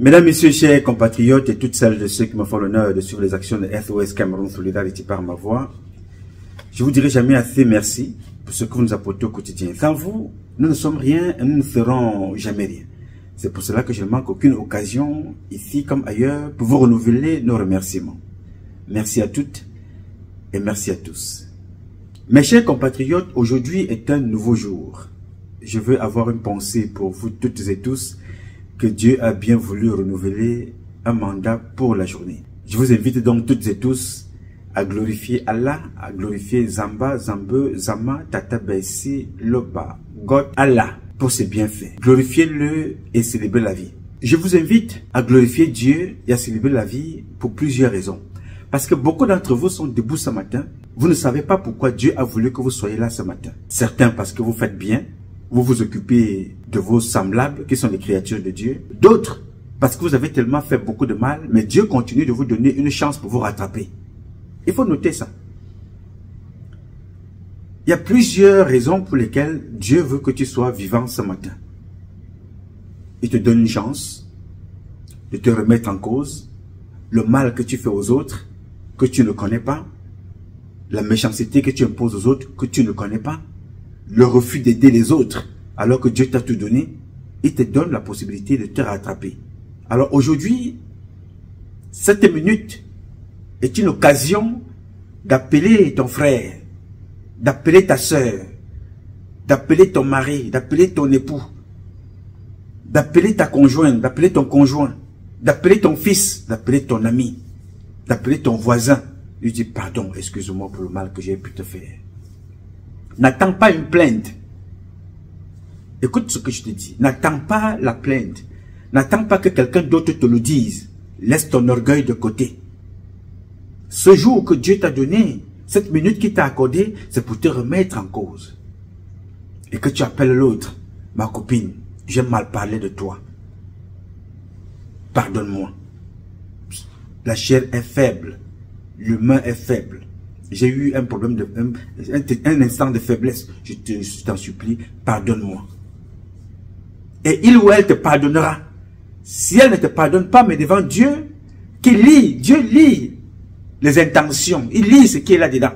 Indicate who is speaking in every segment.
Speaker 1: Mesdames, Messieurs, chers compatriotes et toutes celles de ceux qui me font l'honneur de suivre les actions de SOS Cameroun Solidarity par ma voix, je vous dirai jamais assez merci pour ce que vous nous apportez au quotidien. Sans vous, nous ne sommes rien et nous ne serons jamais rien. C'est pour cela que je ne manque aucune occasion, ici comme ailleurs, pour vous renouveler nos remerciements. Merci à toutes et merci à tous. Mes chers compatriotes, aujourd'hui est un nouveau jour. Je veux avoir une pensée pour vous toutes et tous que Dieu a bien voulu renouveler un mandat pour la journée. Je vous invite donc toutes et tous à glorifier Allah, à glorifier Zamba, Zambe, Zama, Tata Bessi, Loba, God, Allah pour ses bienfaits. Glorifiez-le et célébrez la vie. Je vous invite à glorifier Dieu et à célébrer la vie pour plusieurs raisons. Parce que beaucoup d'entre vous sont debout ce matin. Vous ne savez pas pourquoi Dieu a voulu que vous soyez là ce matin. Certains parce que vous faites bien, vous vous occupez de vos semblables qui sont les créatures de Dieu. D'autres, parce que vous avez tellement fait beaucoup de mal, mais Dieu continue de vous donner une chance pour vous rattraper. Il faut noter ça. Il y a plusieurs raisons pour lesquelles Dieu veut que tu sois vivant ce matin. Il te donne une chance de te remettre en cause, le mal que tu fais aux autres, que tu ne connais pas, la méchanceté que tu imposes aux autres, que tu ne connais pas, le refus d'aider les autres alors que Dieu t'a tout donné, il te donne la possibilité de te rattraper. Alors aujourd'hui, cette minute est une occasion d'appeler ton frère, d'appeler ta soeur, d'appeler ton mari, d'appeler ton époux, d'appeler ta conjointe, d'appeler ton conjoint, d'appeler ton fils, d'appeler ton ami, d'appeler ton voisin. Lui dit, pardon, excuse-moi pour le mal que j'ai pu te faire. N'attends pas une plainte. Écoute ce que je te dis. N'attends pas la plainte. N'attends pas que quelqu'un d'autre te le dise. Laisse ton orgueil de côté. Ce jour que Dieu t'a donné, cette minute qu'il t'a accordée, c'est pour te remettre en cause. Et que tu appelles l'autre, ma copine, j'ai mal parlé de toi. Pardonne-moi. La chair est faible. L'humain est faible j'ai eu un problème de un, instant de faiblesse, je t'en supplie, pardonne-moi. Et il ou elle te pardonnera. Si elle ne te pardonne pas, mais devant Dieu, qui lit, Dieu lit les intentions, il lit ce qui est là-dedans.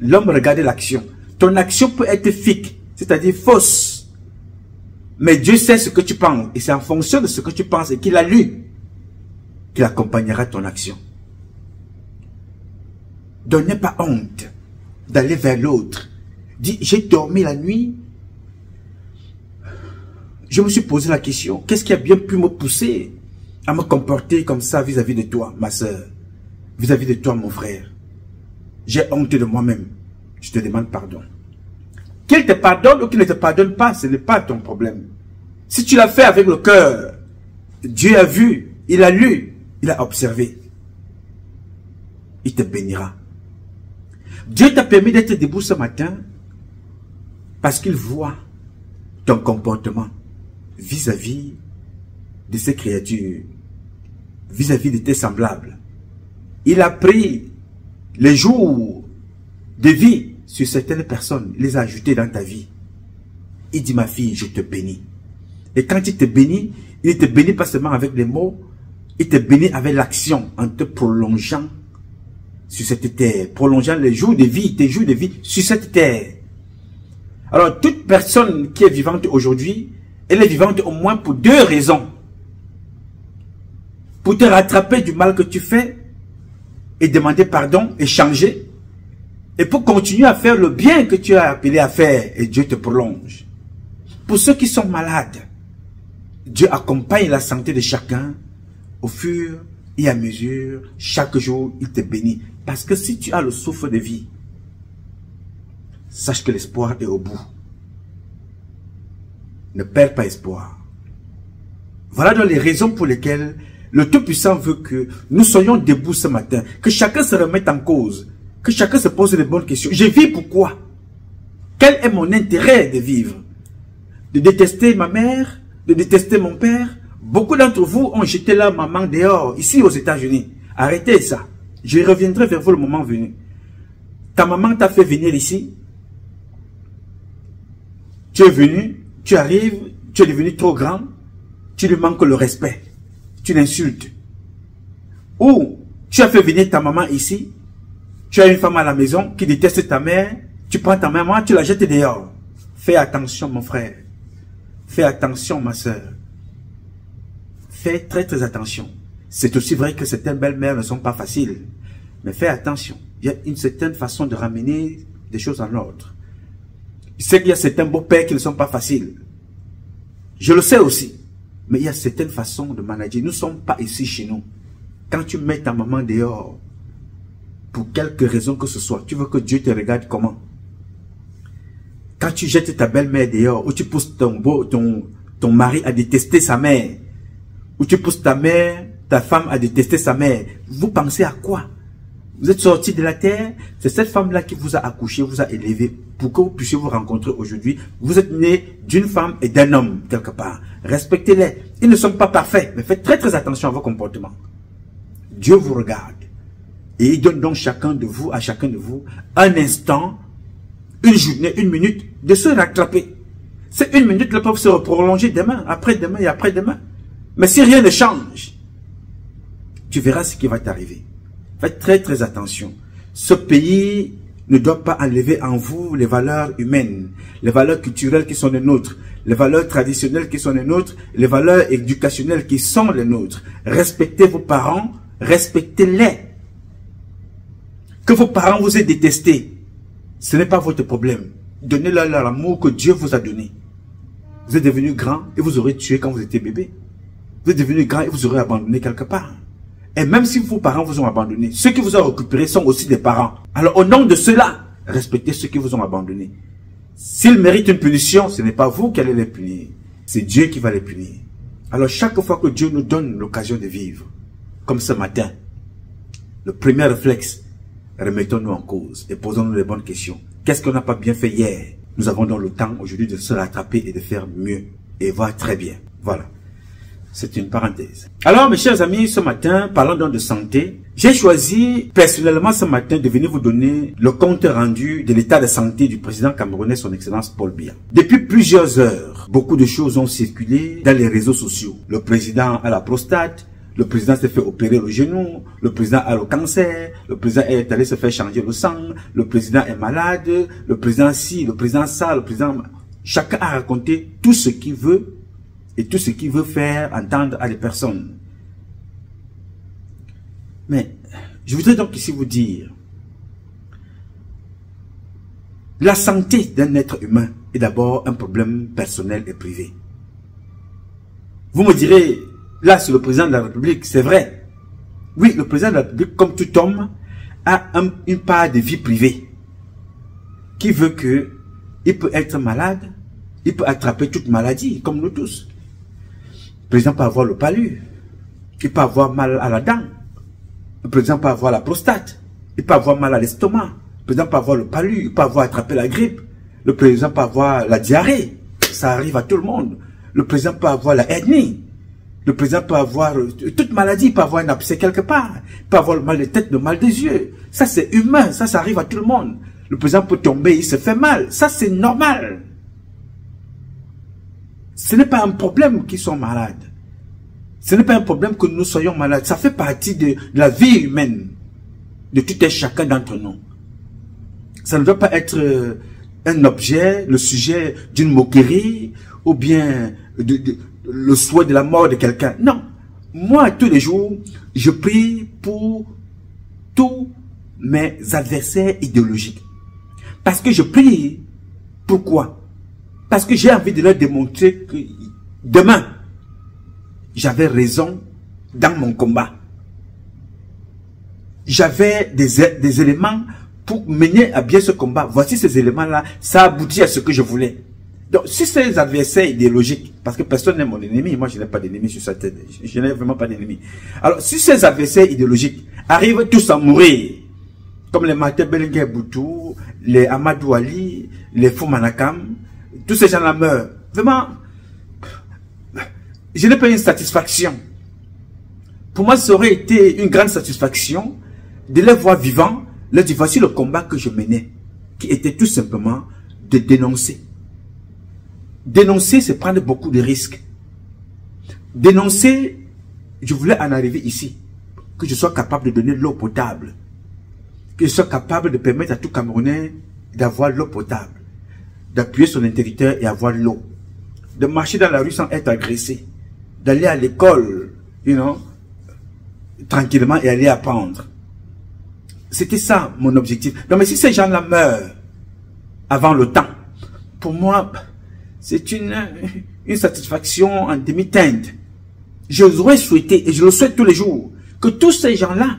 Speaker 1: L'homme regarde l'action. Ton action peut être fique, c'est-à-dire fausse. Mais Dieu sait ce que tu penses. Et c'est en fonction de ce que tu penses et qu'il a lu qu'il accompagnera ton action. Donc n'aie pas honte d'aller vers l'autre. J'ai dormi la nuit. Je me suis posé la question, qu'est-ce qui a bien pu me pousser à me comporter comme ça vis-à-vis de toi, ma soeur, vis-à-vis de toi, mon frère. J'ai honte de moi-même. Je te demande pardon. Qu'il te pardonne ou qu'il ne te pardonne pas, ce n'est pas ton problème. Si tu l'as fait avec le cœur, Dieu a vu, il a lu, il a observé. Il te bénira. Dieu t'a permis d'être debout ce matin parce qu'il voit ton comportement vis-à-vis de ces créatures, vis-à-vis de tes semblables. Il a pris les jours de vie sur certaines personnes, les a ajoutés dans ta vie. Il dit, ma fille, je te bénis. Et quand il te bénit, il te bénit pas seulement avec les mots, il te bénit avec l'action en te prolongeant sur cette terre, prolongeant les jours de vie, tes jours de vie sur cette terre. Alors, toute personne qui est vivante aujourd'hui, elle est vivante au moins pour deux raisons. Pour te rattraper du mal que tu fais et demander pardon et changer. Et pour continuer à faire le bien que tu as appelé à faire et Dieu te prolonge. Pour ceux qui sont malades, Dieu accompagne la santé de chacun au fur et à mesure, chaque jour, il te bénit. Parce que si tu as le souffle de vie, sache que l'espoir est au bout. Ne perds pas espoir. Voilà donc les raisons pour lesquelles le Tout-Puissant veut que nous soyons debout ce matin, que chacun se remette en cause, que chacun se pose les bonnes questions. Je vis pourquoi Quel est mon intérêt de vivre? De détester ma mère? De détester mon père? Beaucoup d'entre vous ont jeté leur maman dehors, ici aux États-Unis. Arrêtez ça. Je reviendrai vers vous le moment venu. Ta maman t'a fait venir ici. Tu es venu, tu arrives, tu es devenu trop grand. Tu lui manques le respect. tu l'insultes. Ou tu as fait venir ta maman ici, tu as une femme à la maison qui déteste ta mère, tu prends ta maman, tu la jettes dehors. Fais attention mon frère. Fais attention ma soeur. Fais très très attention. C'est aussi vrai que certaines belles-mères ne sont pas faciles. Mais fais attention. Il y a une certaine façon de ramener des choses en ordre. Je sais qu'il y a certains beaux-pères qui ne sont pas faciles. Je le sais aussi. Mais il y a certaines façons de manager. Nous ne sommes pas ici chez nous. Quand tu mets ta maman dehors, pour quelque raison que ce soit, tu veux que Dieu te regarde comment? Quand tu jettes ta belle-mère dehors, ou tu pousses ton, beau, ton, ton mari à détester sa mère, ou tu pousses ta mère, ta femme à détester sa mère, vous pensez à quoi? Vous êtes sorti de la terre, c'est cette femme-là qui vous a accouché, vous a élevé pour que vous puissiez vous rencontrer aujourd'hui? Vous êtes né d'une femme et d'un homme, quelque part. Respectez-les. Ils ne sont pas parfaits, mais faites très très attention à vos comportements. Dieu vous regarde. Et il donne donc chacun de vous, à chacun de vous, un instant, une journée, une minute, de se rattraper. C'est une minute, le peuvent se prolonger demain, après-demain et après-demain. Mais si rien ne change, tu verras ce qui va t'arriver. Faites très très attention. Ce pays ne doit pas enlever en vous les valeurs humaines, les valeurs culturelles qui sont les nôtres, les valeurs traditionnelles qui sont les nôtres, les valeurs éducationnelles qui sont les nôtres. Respectez vos parents, respectez-les. Que vos parents vous aient détesté, ce n'est pas votre problème. Donnez-leur l'amour que Dieu vous a donné. Vous êtes devenu grand et vous aurez tué quand vous étiez bébé. Vous êtes devenu grand et vous aurez abandonné quelque part. Et même si vos parents vous ont abandonné, ceux qui vous ont récupéré sont aussi des parents. Alors au nom de cela, respectez ceux qui vous ont abandonné. S'ils méritent une punition, ce n'est pas vous qui allez les punir. C'est Dieu qui va les punir. Alors chaque fois que Dieu nous donne l'occasion de vivre, comme ce matin, le premier réflexe, remettons-nous en cause et posons-nous les bonnes questions. Qu'est-ce qu'on n'a pas bien fait hier? Nous avons donc le temps aujourd'hui de se rattraper et de faire mieux et voir très bien. Voilà. C'est une parenthèse. Alors, mes chers amis, ce matin, parlant donc de santé, j'ai choisi personnellement ce matin de venir vous donner le compte rendu de l'état de santé du président camerounais, son excellence Paul Biya. Depuis plusieurs heures, beaucoup de choses ont circulé dans les réseaux sociaux. Le président a la prostate, le président s'est fait opérer le genou, le président a le cancer, le président est allé se faire changer le sang, le président est malade, le président ci, le président ça, le président... Chacun a raconté tout ce qu'il veut et tout ce qu'il veut faire entendre à des personnes. Mais je voudrais donc ici vous dire, la santé d'un être humain est d'abord un problème personnel et privé. Vous me direz, là c'est le président de la République, c'est vrai. Oui, le président de la République, comme tout homme, a une part de vie privée qui veut que il peut être malade, il peut attraper toute maladie, comme nous tous. Président peut avoir le palu, il peut avoir mal à la dent, le président peut avoir la prostate, il peut avoir mal à l'estomac, le président peut avoir le palu, il peut avoir attrapé la grippe, le président peut avoir la diarrhée, ça arrive à tout le monde. Le président peut avoir la hernie, le président peut avoir toute maladie, il peut avoir un abcès quelque part, il peut avoir le mal de tête, le mal des yeux. Ça c'est humain, ça ça arrive à tout le monde. Le président peut tomber, il se fait mal, ça c'est normal. Ce n'est pas un problème qu'ils sont malades. Ce n'est pas un problème que nous soyons malades. Ça fait partie de, la vie humaine, de tout et chacun d'entre nous. Ça ne doit pas être euh, un objet, le sujet d'une moquerie, ou bien le souhait de la mort de quelqu'un. Non. Moi, tous les jours, je prie pour tous mes adversaires idéologiques. Parce que je prie. Pourquoi Parce que j'ai envie de leur démontrer que demain, j'avais raison dans mon combat. J'avais des, des éléments pour mener à bien ce combat. Voici ces éléments-là, ça aboutit à ce que je voulais. Donc, si ces adversaires idéologiques, parce que personne n'est mon ennemi, moi je n'ai pas d'ennemi sur sa tête, je n'ai vraiment pas d'ennemi. Alors, si ces adversaires idéologiques arrivent tous à mourir, comme les Martin Bellinger Boutou, les Amadou Ali, les Foumanakam, tous ces gens-là meurent. Vraiment, je n'ai pas une satisfaction. Pour moi, ça aurait été une grande satisfaction de les voir vivants, leur dire voici le combat que je menais, qui était tout simplement de dénoncer. Dénoncer, c'est prendre beaucoup de risques. Dénoncer, je voulais en arriver ici. Que je sois capable de donner l'eau potable. Que je sois capable de permettre à tout Camerounais d'avoir l'eau potable. D'appuyer son interrupteur et avoir l'eau. De marcher dans la rue sans être agressé. D'aller à l'école, you know, tranquillement et aller apprendre. C'était ça mon objectif. Non mais si ces gens-là meurent avant le temps, pour moi, c'est une, une satisfaction en demi-teinte. J'aurais souhaité, et je le souhaite tous les jours, que tous ces gens-là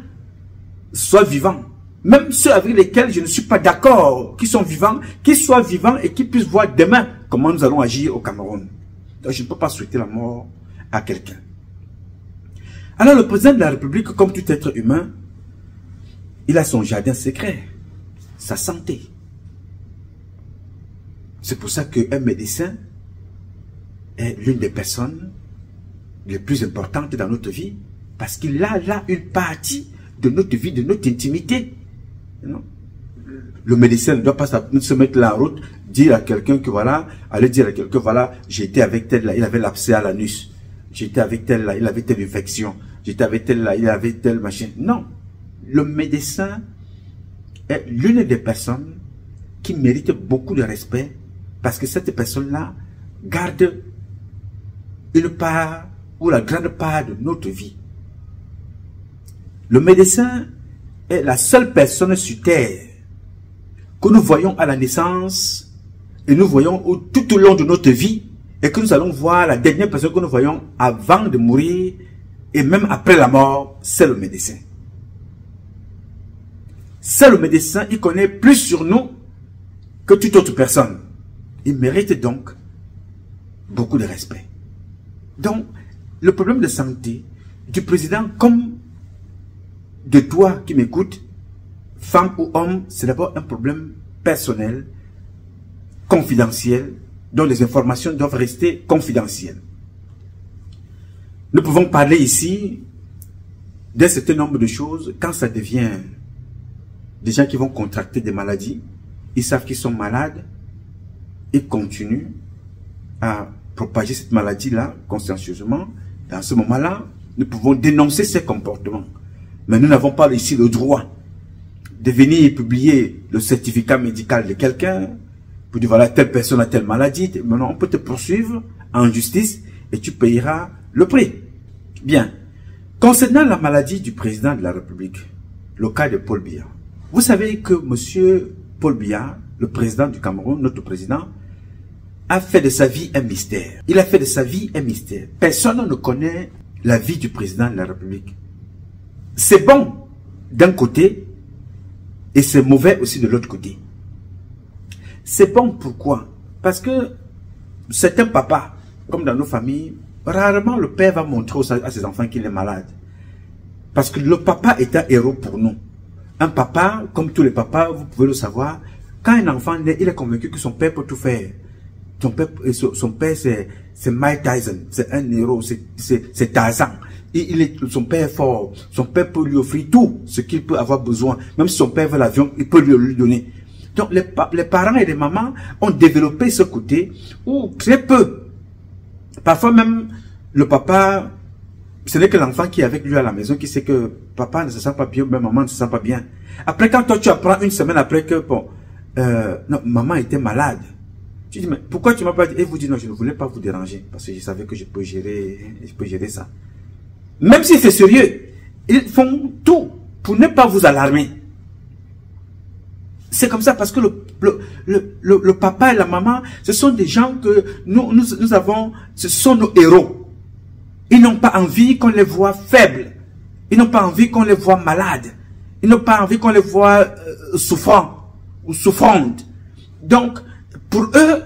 Speaker 1: soient vivants. Même ceux avec lesquels je ne suis pas d'accord, qui sont vivants, qu'ils soient vivants et qu'ils puissent voir demain comment nous allons agir au Cameroun. Donc je ne peux pas souhaiter la mort à quelqu'un. Alors le président de la République, comme tout être humain, il a son jardin secret, sa santé. C'est pour ça qu'un médecin est l'une des personnes les plus importantes dans notre vie, parce qu'il a là une partie de notre vie, de notre intimité. Le médecin ne doit pas se mettre la route, dire à quelqu'un que voilà, aller dire à quelqu'un, voilà, été avec tel là, il avait l'abcès à l'anus. J'étais avec tel là, il avait telle infection. J'étais avec tel là, il avait telle machin. Non. Le médecin est l'une des personnes qui mérite beaucoup de respect parce que cette personne-là garde une part ou la grande part de notre vie. Le médecin est la seule personne sur terre que nous voyons à la naissance et nous voyons tout au long de notre vie et que nous allons voir la dernière personne que nous voyons avant de mourir et même après la mort, c'est le médecin. C'est le médecin, il connaît plus sur nous que toute autre personne. Il mérite donc beaucoup de respect. Donc, le problème de santé du président comme de toi qui m'écoutes, femme ou homme, c'est d'abord un problème personnel, confidentiel, dont les informations doivent rester confidentielles. Nous pouvons parler ici d'un certain nombre de choses quand ça devient des gens qui vont contracter des maladies, ils savent qu'ils sont malades, ils continuent à propager cette maladie-là consciencieusement. Dans ce moment-là, nous pouvons dénoncer ces comportements. Mais nous n'avons pas ici le droit de venir publier le certificat médical de quelqu'un pour dire voilà, telle personne a telle maladie. Maintenant, on peut te poursuivre en justice et tu payeras le prix. Bien. Concernant la maladie du président de la République, le cas de Paul Biya, vous savez que monsieur Paul Biya, le président du Cameroun, notre président, a fait de sa vie un mystère. Il a fait de sa vie un mystère. Personne ne connaît la vie du président de la République. C'est bon d'un côté et c'est mauvais aussi de l'autre côté. C'est bon pourquoi? Parce que certains papas, comme dans nos familles, rarement le père va montrer à ses enfants qu'il est malade. Parce que le papa est un héros pour nous. Un papa, comme tous les papas, vous pouvez le savoir, quand un enfant naît, il est convaincu que son père peut tout faire. Son père, son père c'est Mike Tyson, c'est un héros, c'est Tarzan. Il, est, son père est fort, son père peut lui offrir tout ce qu'il peut avoir besoin. Même si son père veut l'avion, il peut lui, lui donner. Donc les, parents et les mamans ont développé ce côté où très peu, parfois même le papa, ce n'est que l'enfant qui est avec lui à la maison qui sait que papa ne se sent pas bien, même maman ne se sent pas bien. Après quand toi tu apprends une semaine après que bon, euh, non, maman était malade, tu dis, mais pourquoi tu m'as pas dit? Et vous dites, non, je ne voulais pas vous déranger, parce que je savais que je peux gérer, je peux gérer ça. Même si c'est sérieux, ils font tout pour ne pas vous alarmer. C'est comme ça parce que le, papa et la maman, ce sont des gens que nous avons, ce sont nos héros. Ils n'ont pas envie qu'on les voit faibles. Ils n'ont pas envie qu'on les voit malades. Ils n'ont pas envie qu'on les voit euh, souffrants ou souffrantes. Donc, pour eux,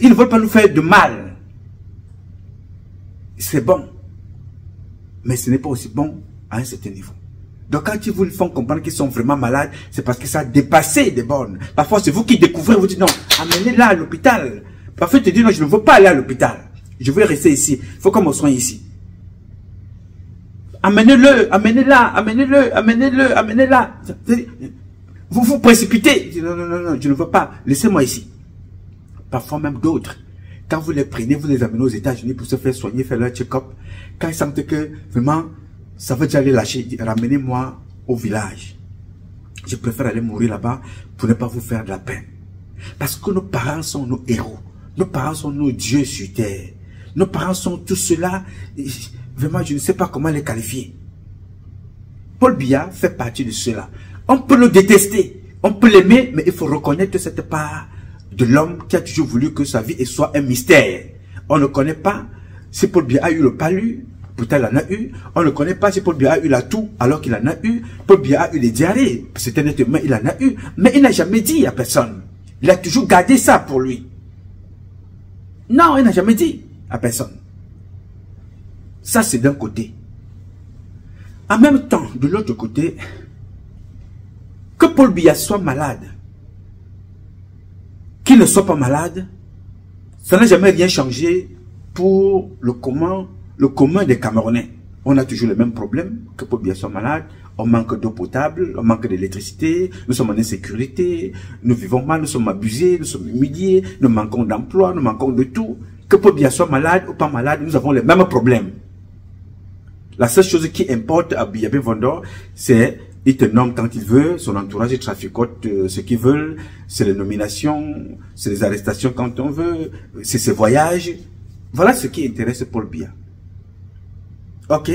Speaker 1: ils ne veulent pas nous faire de mal. C'est bon. Mais ce n'est pas aussi bon à un certain niveau. Donc quand ils vous font comprendre qu'ils sont vraiment malades, c'est parce que ça a dépassé des bornes. Parfois, c'est vous qui découvrez, vous dites non, amenez-la à l'hôpital. Parfois, te disent non, je ne veux pas aller à l'hôpital. Je veux rester ici. Il faut qu'on me soigne ici. Amenez-le, amenez-la, amenez-le, amenez-le, amenez-la. Vous vous précipitez. Non, non, non, non, je ne veux pas. Laissez-moi ici. Parfois même d'autres quand vous les prenez, vous les amenez aux États-Unis pour se faire soigner, faire leur check-up, quand ils sentent que vraiment, ça veut déjà les lâcher, ramenez-moi au village. Je préfère aller mourir là-bas pour ne pas vous faire de la peine. Parce que nos parents sont nos héros. Nos parents sont nos dieux sur terre. Nos parents sont tout cela. Vraiment, je ne sais pas comment les qualifier. Paul Biya fait partie de cela. On peut le détester, on peut l'aimer, mais il faut reconnaître cette part de l'homme qui a toujours voulu que sa vie soit un mystère. On ne connaît pas si Paul Biya a eu le palu, pourtant il en a eu. On ne connaît pas si Paul Biya a eu la toux, alors qu'il en a eu. Paul Biya a eu les diarrhées, c'était nettement il en a eu. Mais il n'a jamais dit à personne. Il a toujours gardé ça pour lui. Non, il n'a jamais dit à personne. Ça, c'est d'un côté. En même temps, de l'autre côté, que Paul Biya soit malade, qu'il ne soit pas malade, ça n'a jamais rien changé pour le commun, le commun des Camerounais. On a toujours le même problème, que Paul Biya soit malade, on manque d'eau potable, on manque d'électricité, nous sommes en insécurité, nous vivons mal, nous sommes abusés, nous sommes humiliés, nous manquons d'emploi, nous manquons de tout. Que Paul Biya soit malade ou pas malade, nous avons les mêmes problèmes. La seule chose qui importe à Biyabé Vondor, c'est il te nomme quand il veut, son entourage il traficote euh, ce qu'ils veulent, c'est les nominations, c'est les arrestations quand on veut, c'est ses voyages. Voilà ce qui intéresse Paul Biya. Ok.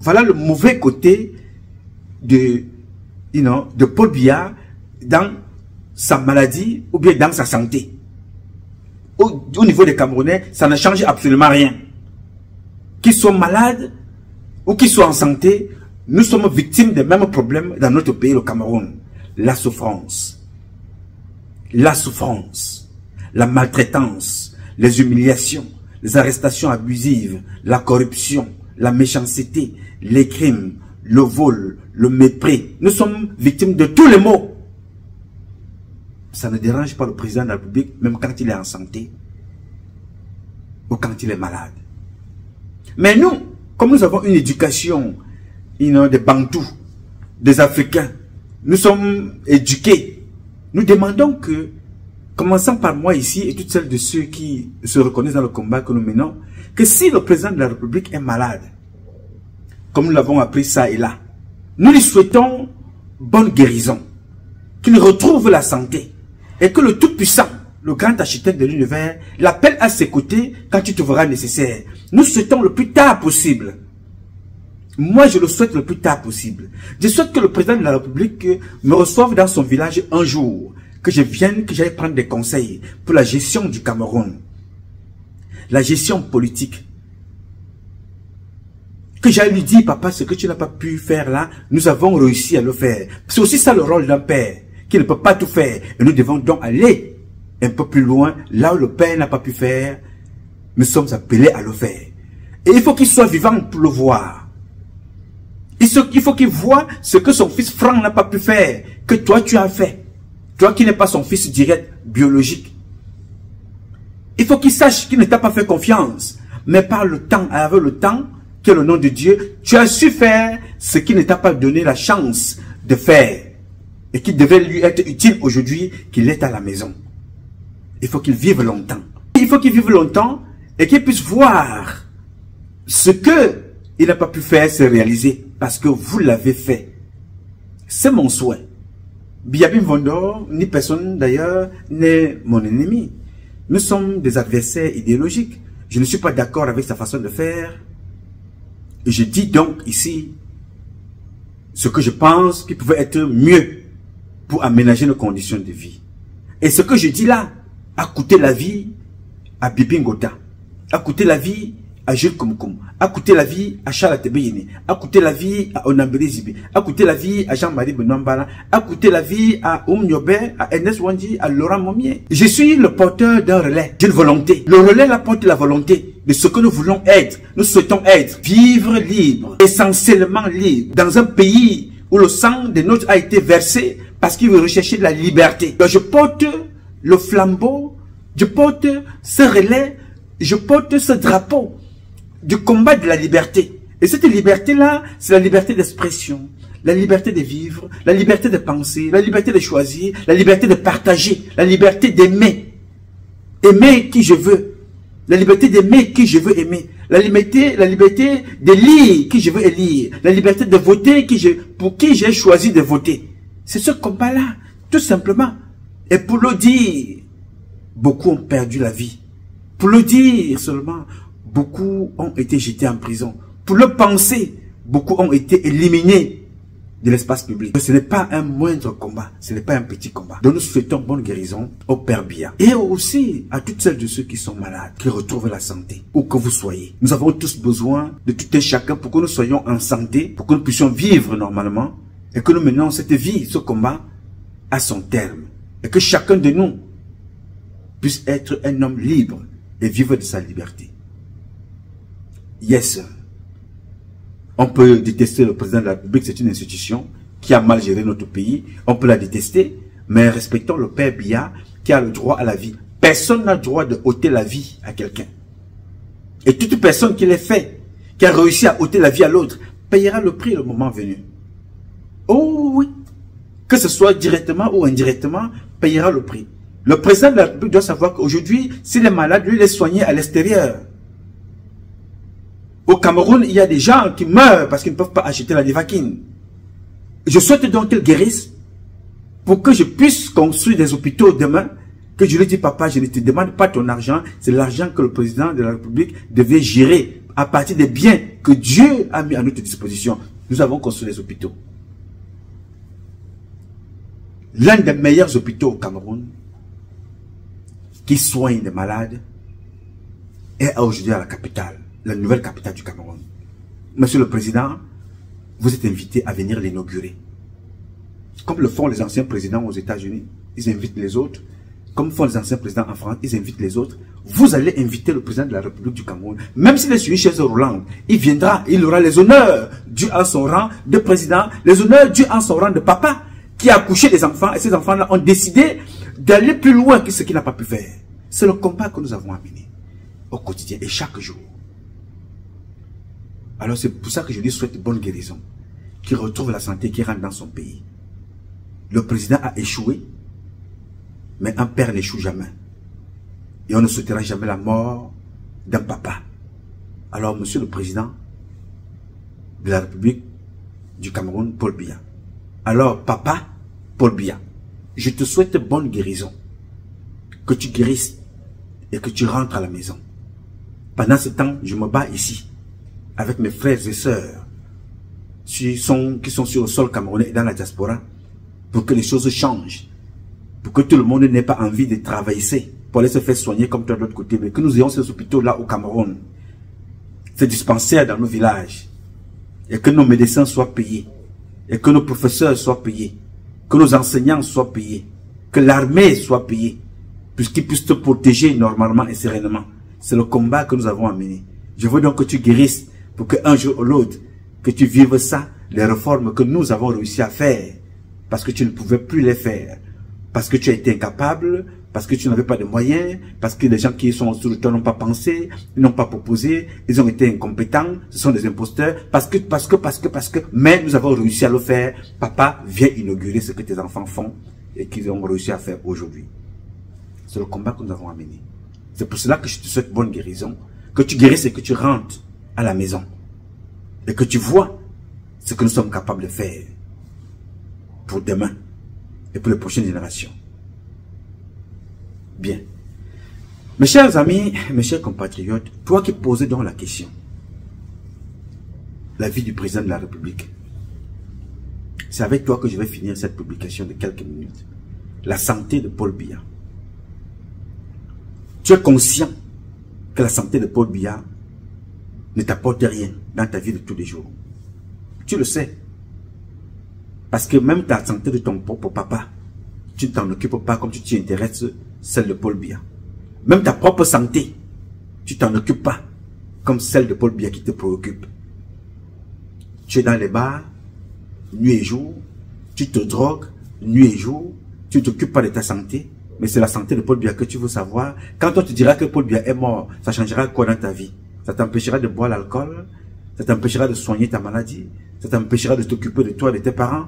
Speaker 1: Voilà le mauvais côté de, you know, de Paul Biya dans sa maladie ou bien dans sa santé. Au, au niveau des Camerounais, ça ne change absolument rien. Qu'ils soient malades, ou qui soient en santé, nous sommes victimes des mêmes problèmes dans notre pays, le Cameroun. La souffrance, la souffrance, la maltraitance, les humiliations, les arrestations abusives, la corruption, la méchanceté, les crimes, le vol, le mépris. Nous sommes victimes de tous les maux. Ça ne dérange pas le président de la République, même quand il est en santé ou quand il est malade. Mais nous, comme nous avons une éducation des Bantous, des Africains, nous sommes éduqués. Nous demandons que, commençant par moi ici et toutes celles de ceux qui se reconnaissent dans le combat que nous menons, que si le président de la République est malade, comme nous l'avons appris ça et là, nous lui souhaitons bonne guérison, qu'il retrouve la santé et que le Tout-Puissant le grand architecte de l'univers, l'appelle à ses côtés quand tu te verras nécessaire. Nous souhaitons le plus tard possible. Moi, je le souhaite le plus tard possible. Je souhaite que le président de la République me reçoive dans son village un jour, que je vienne, que j'aille prendre des conseils pour la gestion du Cameroun, la gestion politique. Que j'aille lui dire, papa, ce que tu n'as pas pu faire là, nous avons réussi à le faire. C'est aussi ça le rôle d'un père, qui ne peut pas tout faire. Et nous devons donc aller un peu plus loin, là où le Père n'a pas pu faire, nous sommes appelés à le faire. Et il faut qu'il soit vivant pour le voir. Il faut qu'il voit ce que son fils Franck n'a pas pu faire, que toi tu as fait. Toi qui n'es pas son fils direct, biologique. Il faut qu'il sache qu'il ne t'a pas fait confiance. Mais par le temps, avec le temps, que le nom de Dieu, tu as su faire ce qui ne t'a pas donné la chance de faire. Et qui devait lui être utile aujourd'hui, qu'il est à la maison il faut qu'il vive longtemps. Il faut qu'il vive longtemps et qu'il puisse voir ce que il n'a pas pu faire se réaliser parce que vous l'avez fait. C'est mon souhait. Biabim Vondor, ni personne d'ailleurs, n'est mon ennemi. Nous sommes des adversaires idéologiques. Je ne suis pas d'accord avec sa façon de faire. Je dis donc ici ce que je pense qui pouvait être mieux pour aménager nos conditions de vie. Et ce que je dis là, a coûté la vie à Bibi Ngota, a coûté la vie à Jules Koumkoum, a coûté la vie à Charles Tebeyene, a coûté la vie à Onambele Zibi, a coûté la vie à Jean-Marie Benambala, a coûté la vie à Oum à Ernest Wandi, à Laurent Momier. Je suis le porteur d'un relais, d'une volonté. Le relais apporte la volonté de ce que nous voulons être. Nous souhaitons être, vivre libre, essentiellement libre, dans un pays où le sang des nôtres a été versé parce qu'il veut rechercher la liberté. Donc je porte le flambeau, je porte ce relais, je porte ce drapeau du combat de la liberté. Et cette liberté-là, c'est la liberté d'expression, la liberté de vivre, la liberté de penser, la liberté de choisir, la liberté de partager, la liberté d'aimer. Aimer qui je veux, La liberté d'aimer qui je veux aimer. La liberté, la liberté de lire qui je veux lire. La liberté de voter qui je, pour qui j'ai choisi de voter. C'est ce combat-là, tout simplement. Et pour le dire, beaucoup ont perdu la vie. Pour le dire seulement, beaucoup ont été jetés en prison. Pour le penser, beaucoup ont été éliminés de l'espace public. Ce n'est pas un moindre combat, ce n'est pas un petit combat. Donc nous souhaitons bonne guérison au Père Bia. Et aussi à toutes celles de ceux qui sont malades, qui retrouvent la santé, où que vous soyez. Nous avons tous besoin de tout un chacun pour que nous soyons en santé, pour que nous puissions vivre normalement, et que nous menons cette vie, ce combat, à son terme. Et que chacun de nous puisse être un homme libre et vivre de sa liberté. Yes. On peut détester le président de la République, c'est une institution qui a mal géré notre pays. On peut la détester, mais respectons le père Bia qui a le droit à la vie. Personne n'a le droit de ôter la vie à quelqu'un. Et toute personne qui l'ait fait, qui a réussi à ôter la vie à l'autre, payera le prix le moment venu. Oh oui, que ce soit directement ou indirectement, payera le prix. Le président de la République doit savoir qu'aujourd'hui, s'il est malade, lui, il est soigné à l'extérieur. Au Cameroun, il y a des gens qui meurent parce qu'ils ne peuvent pas acheter la Nivaquine. Je souhaite donc qu'il guérisse pour que je puisse construire des hôpitaux demain. Que je lui dis, papa, je ne te demande pas ton argent, c'est l'argent que le président de la République devait gérer à partir des biens que Dieu a mis à notre disposition. Nous avons construit des hôpitaux. L'un des meilleurs hôpitaux au Cameroun, qui soigne les malades, est aujourd'hui à la capitale la nouvelle capitale du Cameroun. Monsieur le Président, vous êtes invité à venir l'inaugurer. Comme le font les anciens présidents aux États-Unis, ils invitent les autres. Comme font les anciens présidents en France, ils invitent les autres. Vous allez inviter le président de la République du Cameroun. Même s'il est sur une chaise roulante, il viendra, il aura les honneurs dus à son rang de président, les honneurs dus à son rang de papa, qui a accouché des enfants, et ces enfants-là ont décidé d'aller plus loin que ce qu'il n'a pas pu faire. C'est le combat que nous avons amené au quotidien et chaque jour. Alors c'est pour ça que je lui souhaite bonne guérison. Qu'il retrouve la santé, qu'il rentre dans son pays. Le président a échoué, mais un père n'échoue jamais. Et on ne souhaitera jamais la mort d'un papa. Alors, monsieur le président de la République du Cameroun, Paul Biya. Alors, papa, Paul Biya, je te souhaite bonne guérison. Que tu guérisses et que tu rentres à la maison. Pendant ce temps, je me bats ici avec mes frères et sœurs qui sont, qui sont sur le sol camerounais et dans la diaspora pour que les choses changent, pour que tout le monde n'ait pas envie de travailler pour aller se faire soigner comme toi de l'autre côté, mais que nous ayons ces hôpitaux là au Cameroun, ces dispensaires dans nos villages, et que nos médecins soient payés, et que nos professeurs soient payés, que nos enseignants soient payés, que l'armée soit payée, puisqu'ils puissent te protéger normalement et sereinement. C'est le combat que nous avons à mener. Je veux donc que tu guérisses pour qu'un jour ou l'autre, que tu vives ça, les réformes que nous avons réussi à faire, parce que tu ne pouvais plus les faire, parce que tu as été incapable, parce que tu n'avais pas de moyens, parce que les gens qui sont autour de toi n'ont pas pensé, n'ont pas proposé, ils ont été incompétents, ce sont des imposteurs, parce que, parce que, parce que, parce que, mais nous avons réussi à le faire. Papa, viens inaugurer ce que tes enfants font et qu'ils ont réussi à faire aujourd'hui. C'est le combat que nous avons amené. C'est pour cela que je te souhaite bonne guérison, que tu guérisses et que tu rentres à la maison et que tu vois ce que nous sommes capables de faire pour demain et pour les prochaines générations. Bien. Mes chers amis, mes chers compatriotes, toi qui posais donc la question, la vie du président de la République, c'est avec toi que je vais finir cette publication de quelques minutes. La santé de Paul Biya. Tu es conscient que la santé de Paul Biya ne t'apporte rien dans ta vie de tous les jours. Tu le sais. Parce que même ta santé de ton propre papa, tu ne t'en occupes pas comme tu t'y intéresses celle de Paul Biya. Même ta propre santé, tu t'en occupes pas comme celle de Paul Biya qui te préoccupe. Tu es dans les bars, nuit et jour, tu te drogues, nuit et jour, tu t'occupes pas de ta santé, mais c'est la santé de Paul Biya que tu veux savoir. Quand on te dira que Paul Biya est mort, ça changera quoi dans ta vie? Ça t'empêchera de boire l'alcool. Ça t'empêchera de soigner ta maladie. Ça t'empêchera de t'occuper de toi, de tes parents.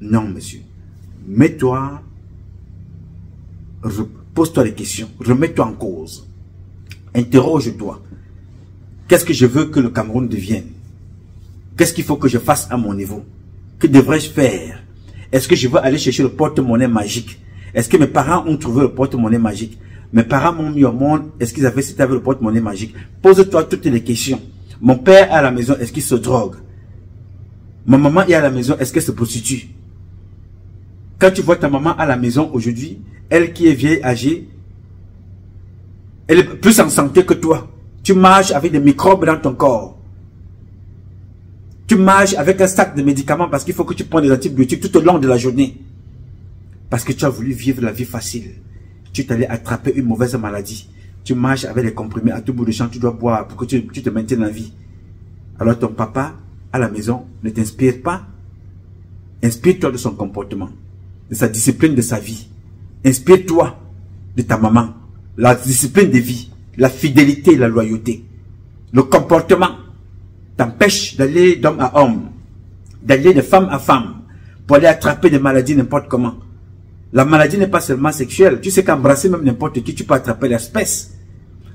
Speaker 1: Non, monsieur. Mets-toi, pose-toi des questions, remets-toi en cause. Interroge-toi. Qu'est-ce que je veux que le Cameroun devienne? Qu'est-ce qu'il faut que je fasse à mon niveau? Que devrais-je faire? Est-ce que je veux aller chercher le porte-monnaie magique? Est-ce que mes parents ont trouvé le porte-monnaie magique? Mes parents m'ont mis au monde. Est-ce qu'ils avaient, c'était le porte-monnaie magique? Pose-toi toutes les questions. Mon père à la maison, est-ce qu'il se drogue? Ma maman est à la maison, est-ce qu'elle se prostitue? Quand tu vois ta maman à la maison aujourd'hui, elle qui est vieille, âgée, elle est plus en santé que toi. Tu marches avec des microbes dans ton corps. Tu marches avec un sac de médicaments parce qu'il faut que tu prennes des antibiotiques tout au long de la journée. Parce que tu as voulu vivre la vie facile. Tu t'allais attraper une mauvaise maladie. Tu marches avec les comprimés à tout bout de champ, tu dois boire pour que tu, tu te maintiennes en vie. Alors ton papa, à la maison, ne t'inspire pas. Inspire-toi de son comportement, de sa discipline de sa vie. Inspire-toi de ta maman, la discipline de vie, la fidélité la loyauté. Le comportement t'empêche d'aller d'homme à homme, d'aller de femme à femme, pour aller attraper des maladies n'importe comment. La maladie n'est pas seulement sexuelle. Tu sais qu'embrasser même n'importe qui, tu peux attraper l'espèce.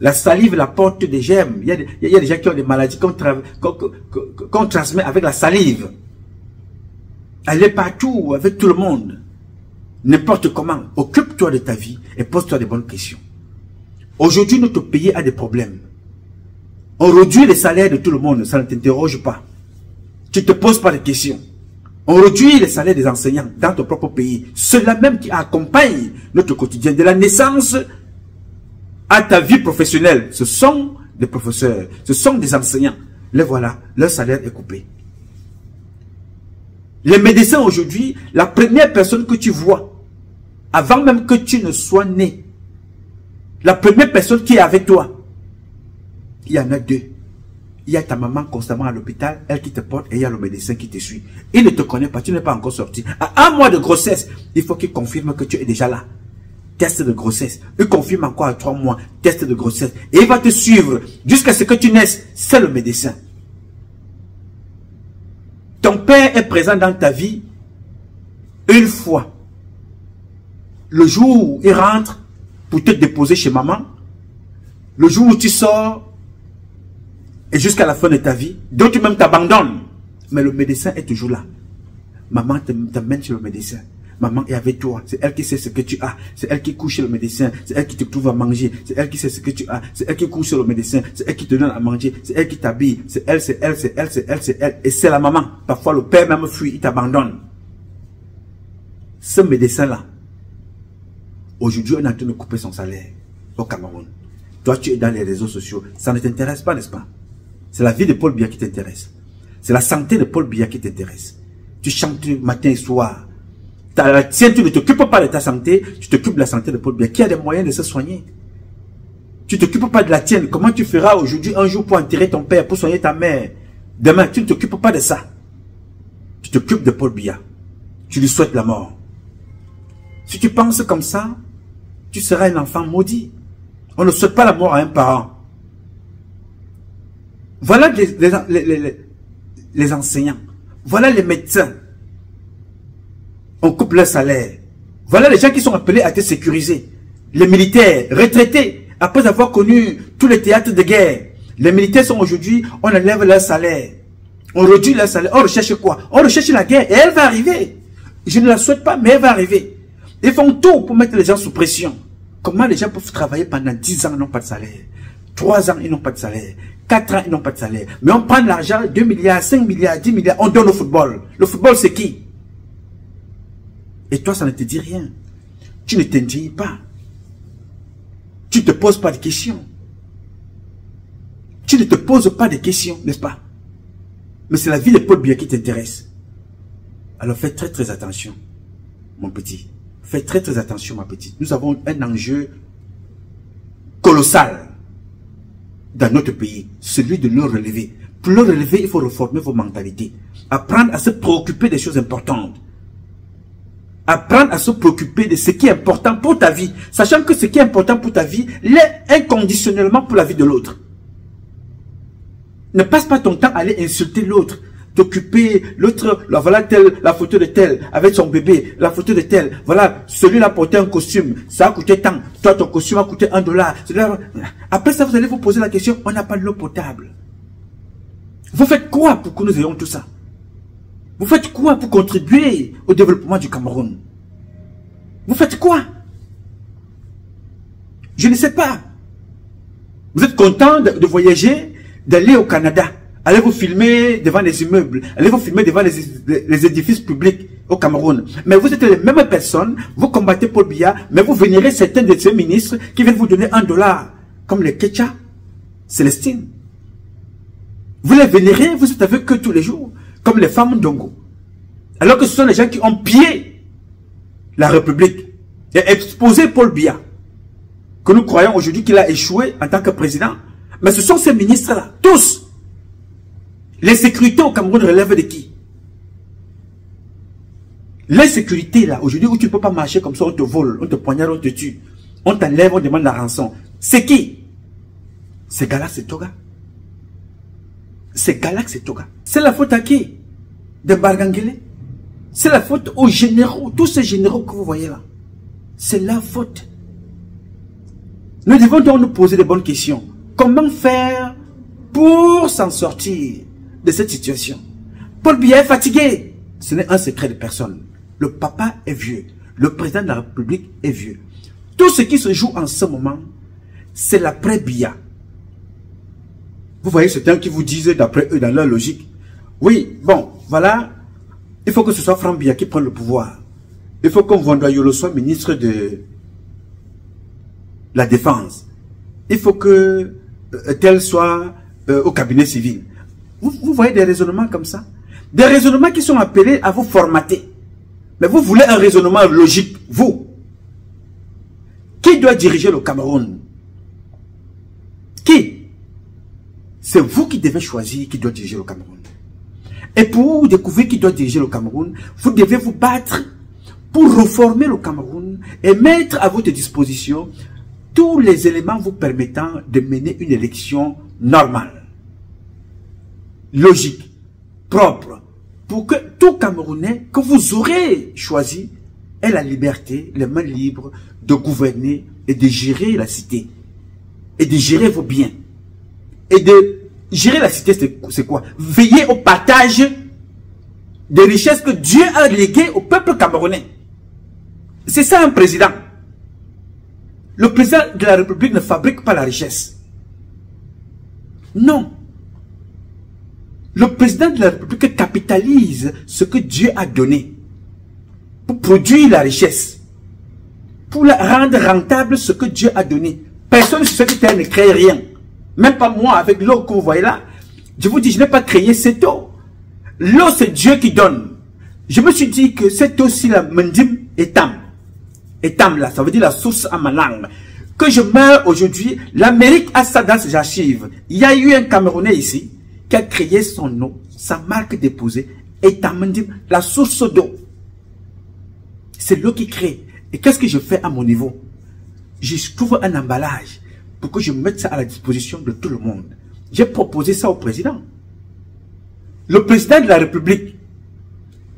Speaker 1: La salive, la porte des germes. Il y, a des, a gens qui ont des maladies qu'on transmet avec la salive. Elle est partout, avec tout le monde. N'importe comment. Occupe-toi de ta vie et pose-toi des bonnes questions. Aujourd'hui, notre pays a des problèmes. On réduit les salaires de tout le monde, ça ne t'interroge pas. Tu ne te poses pas de questions. On réduit les salaires des enseignants dans ton propre pays. Ceux-là même qui accompagnent notre quotidien de la naissance à ta vie professionnelle. Ce sont des professeurs, ce sont des enseignants. Les voilà, leur salaire est coupé. Les médecins aujourd'hui, la première personne que tu vois, avant même que tu ne sois né, la première personne qui est avec toi, il y en a deux. Il y a ta maman constamment à l'hôpital, elle qui te porte, et il y a le médecin qui te suit. Il ne te connaît pas, tu n'es pas encore sorti. À un mois de grossesse, il faut qu'il confirme que tu es déjà là. Test de grossesse. Il confirme encore à trois mois, test de grossesse. Et il va te suivre jusqu'à ce que tu naisses. C'est le médecin. Ton père est présent dans ta vie une fois. Le jour où il rentre pour te déposer chez maman, le jour où tu sors, et jusqu'à la fin de ta vie, d'autres même t'abandonnent. Mais le médecin est toujours là. Maman t'amène chez le médecin. Maman est avec toi. C'est elle qui sait ce que tu as. C'est elle qui couche chez le médecin. C'est elle qui te trouve à manger. C'est elle qui sait ce que tu as. C'est elle qui couche chez le médecin. C'est elle qui te donne à manger. C'est elle qui t'habille. C'est elle, c'est elle, c'est elle, c'est elle, c'est elle. Et c'est la maman. Parfois le père même fuit, il t'abandonne. Ce médecin-là, aujourd'hui, on est en train de couper son salaire au Cameroun. Toi, tu es dans les réseaux sociaux. Ça ne t'intéresse pas, n'est-ce pas? C'est la vie de Paul Biya qui t'intéresse. C'est la santé de Paul Biya qui t'intéresse. Tu chantes matin et soir. Tienne, tu ne t'occupes pas de ta santé, tu t'occupes de la santé de Paul Biya. Qui a des moyens de se soigner Tu t'occupes pas de la tienne. Comment tu feras aujourd'hui un jour pour enterrer ton père, pour soigner ta mère? Demain, tu ne t'occupes pas de ça. Tu t'occupes de Paul Biya. Tu lui souhaites la mort. Si tu penses comme ça, tu seras un enfant maudit. On ne souhaite pas la mort à un parent. Voilà les, enseignants. Voilà les médecins. On coupe leur salaire. Voilà les gens qui sont appelés à te sécuriser. Les militaires, retraités, après avoir connu tous les théâtres de guerre. Les militaires sont aujourd'hui, on enlève leur salaire. On réduit leur salaire. On recherche quoi? On recherche la guerre et elle va arriver. Je ne la souhaite pas, mais elle va arriver. Ils font tout pour mettre les gens sous pression. Comment les gens peuvent travailler pendant 10 ans et n'ont pas de salaire? 3 ans, ils n'ont pas de salaire. 4 ans, ils n'ont pas de salaire. Mais on prend l'argent, 2 milliards, 5 milliards, 10 milliards, on donne au football. Le football, c'est qui? Et toi, ça ne te dit rien. Tu ne t'indignes pas. Tu ne te poses pas de questions. Tu ne te poses pas de questions, n'est-ce pas? Mais c'est la vie de Paul Biya qui t'intéresse. Alors fais très très attention, mon petit. Fais très très attention, ma petite. Nous avons un enjeu colossal dans notre pays, celui de le relever. Pour le relever, il faut reformer vos mentalités. Apprendre à se préoccuper des choses importantes. Apprendre à se préoccuper de ce qui est important pour ta vie. Sachant que ce qui est important pour ta vie l'est inconditionnellement pour la vie de l'autre. Ne passe pas ton temps à aller insulter l'autre. T'occuper, l'autre, la, voilà telle, la photo de tel, avec son bébé, la photo de tel, voilà, celui-là portait un costume, ça a coûté tant, toi ton costume a coûté un dollar. Après ça, vous allez vous poser la question, on n'a pas de l'eau potable. Vous faites quoi pour que nous ayons tout ça? Vous faites quoi pour contribuer au développement du Cameroun? Vous faites quoi? Je ne sais pas. Vous êtes content de, voyager, d'aller au Canada? Allez vous filmer devant les immeubles. Allez vous filmer devant les, édifices publics au Cameroun. Mais vous êtes les mêmes personnes, vous combattez Paul Biya, mais vous vénérez certains de ces ministres qui viennent vous donner un dollar, comme les Kecha, Célestine. Vous les vénérez, vous êtes avec eux tous les jours, comme les femmes d'Ongo. Alors que ce sont les gens qui ont pillé la République et exposé Paul Biya, que nous croyons aujourd'hui qu'il a échoué en tant que président. Mais ce sont ces ministres-là, tous. Les sécurités au Cameroun relèvent de qui? Les sécurités là, aujourd'hui où tu ne peux pas marcher comme ça, on te vole, on te poignarde, on te tue. On t'enlève, on demande la rançon. C'est qui? Ces gars-là, c'est Toga. C'est Galax et Toga. C'est la faute à qui? De Bargangele. C'est la faute aux généraux, tous ces généraux que vous voyez là. C'est la faute. Nous devons donc nous poser des bonnes questions. Comment faire pour s'en sortir? De cette situation Paul Biya est fatigué. Ce n'est un secret de personne. Le papa est vieux. Le président de la République est vieux. Tout ce qui se joue en ce moment, c'est l'après-Biya. Vous voyez certains qui vous disent, d'après eux, dans leur logique, oui, bon, voilà, il faut que ce soit Frambia qui prenne le pouvoir. Il faut qu'on Yolo soit ministre de la Défense. Il faut que euh, tel soit euh, au cabinet civil. Vous, voyez des raisonnements comme ça? Des raisonnements qui sont appelés à vous formater. Mais vous voulez un raisonnement logique, vous. Qui doit diriger le Cameroun? Qui? C'est vous qui devez choisir qui doit diriger le Cameroun. Et pour découvrir qui doit diriger le Cameroun, vous devez vous battre pour reformer le Cameroun et mettre à votre disposition tous les éléments vous permettant de mener une élection normale, logique, propre, pour que tout Camerounais que vous aurez choisi ait la liberté, les mains libres de gouverner et de gérer la cité et de gérer vos biens et de Gérer la cité, c'est quoi Veiller au partage des richesses que Dieu a léguées au peuple camerounais. C'est ça un président. Le président de la République ne fabrique pas la richesse. Non. Le président de la République capitalise ce que Dieu a donné pour produire la richesse, pour rendre rentable ce que Dieu a donné. Personne sur cette terre ne crée rien. Même pas moi, avec l'eau que vous voyez là. Je vous dis, je n'ai pas créé cette eau. L'eau, c'est Dieu qui donne. Je me suis dit que cette eau-ci, la mendim, etam. Etam, là, ça veut dire la source à ma langue. Que je meurs aujourd'hui, l'Amérique a ça dans ses archives. Il y a eu un Camerounais ici qui a créé son eau, sa marque déposée, etam mendim, la source d'eau. C'est l'eau qui crée. Et qu'est-ce que je fais à mon niveau? Je trouve un emballage pour que je mette ça à la disposition de tout le monde. J'ai proposé ça au président. Le président de la République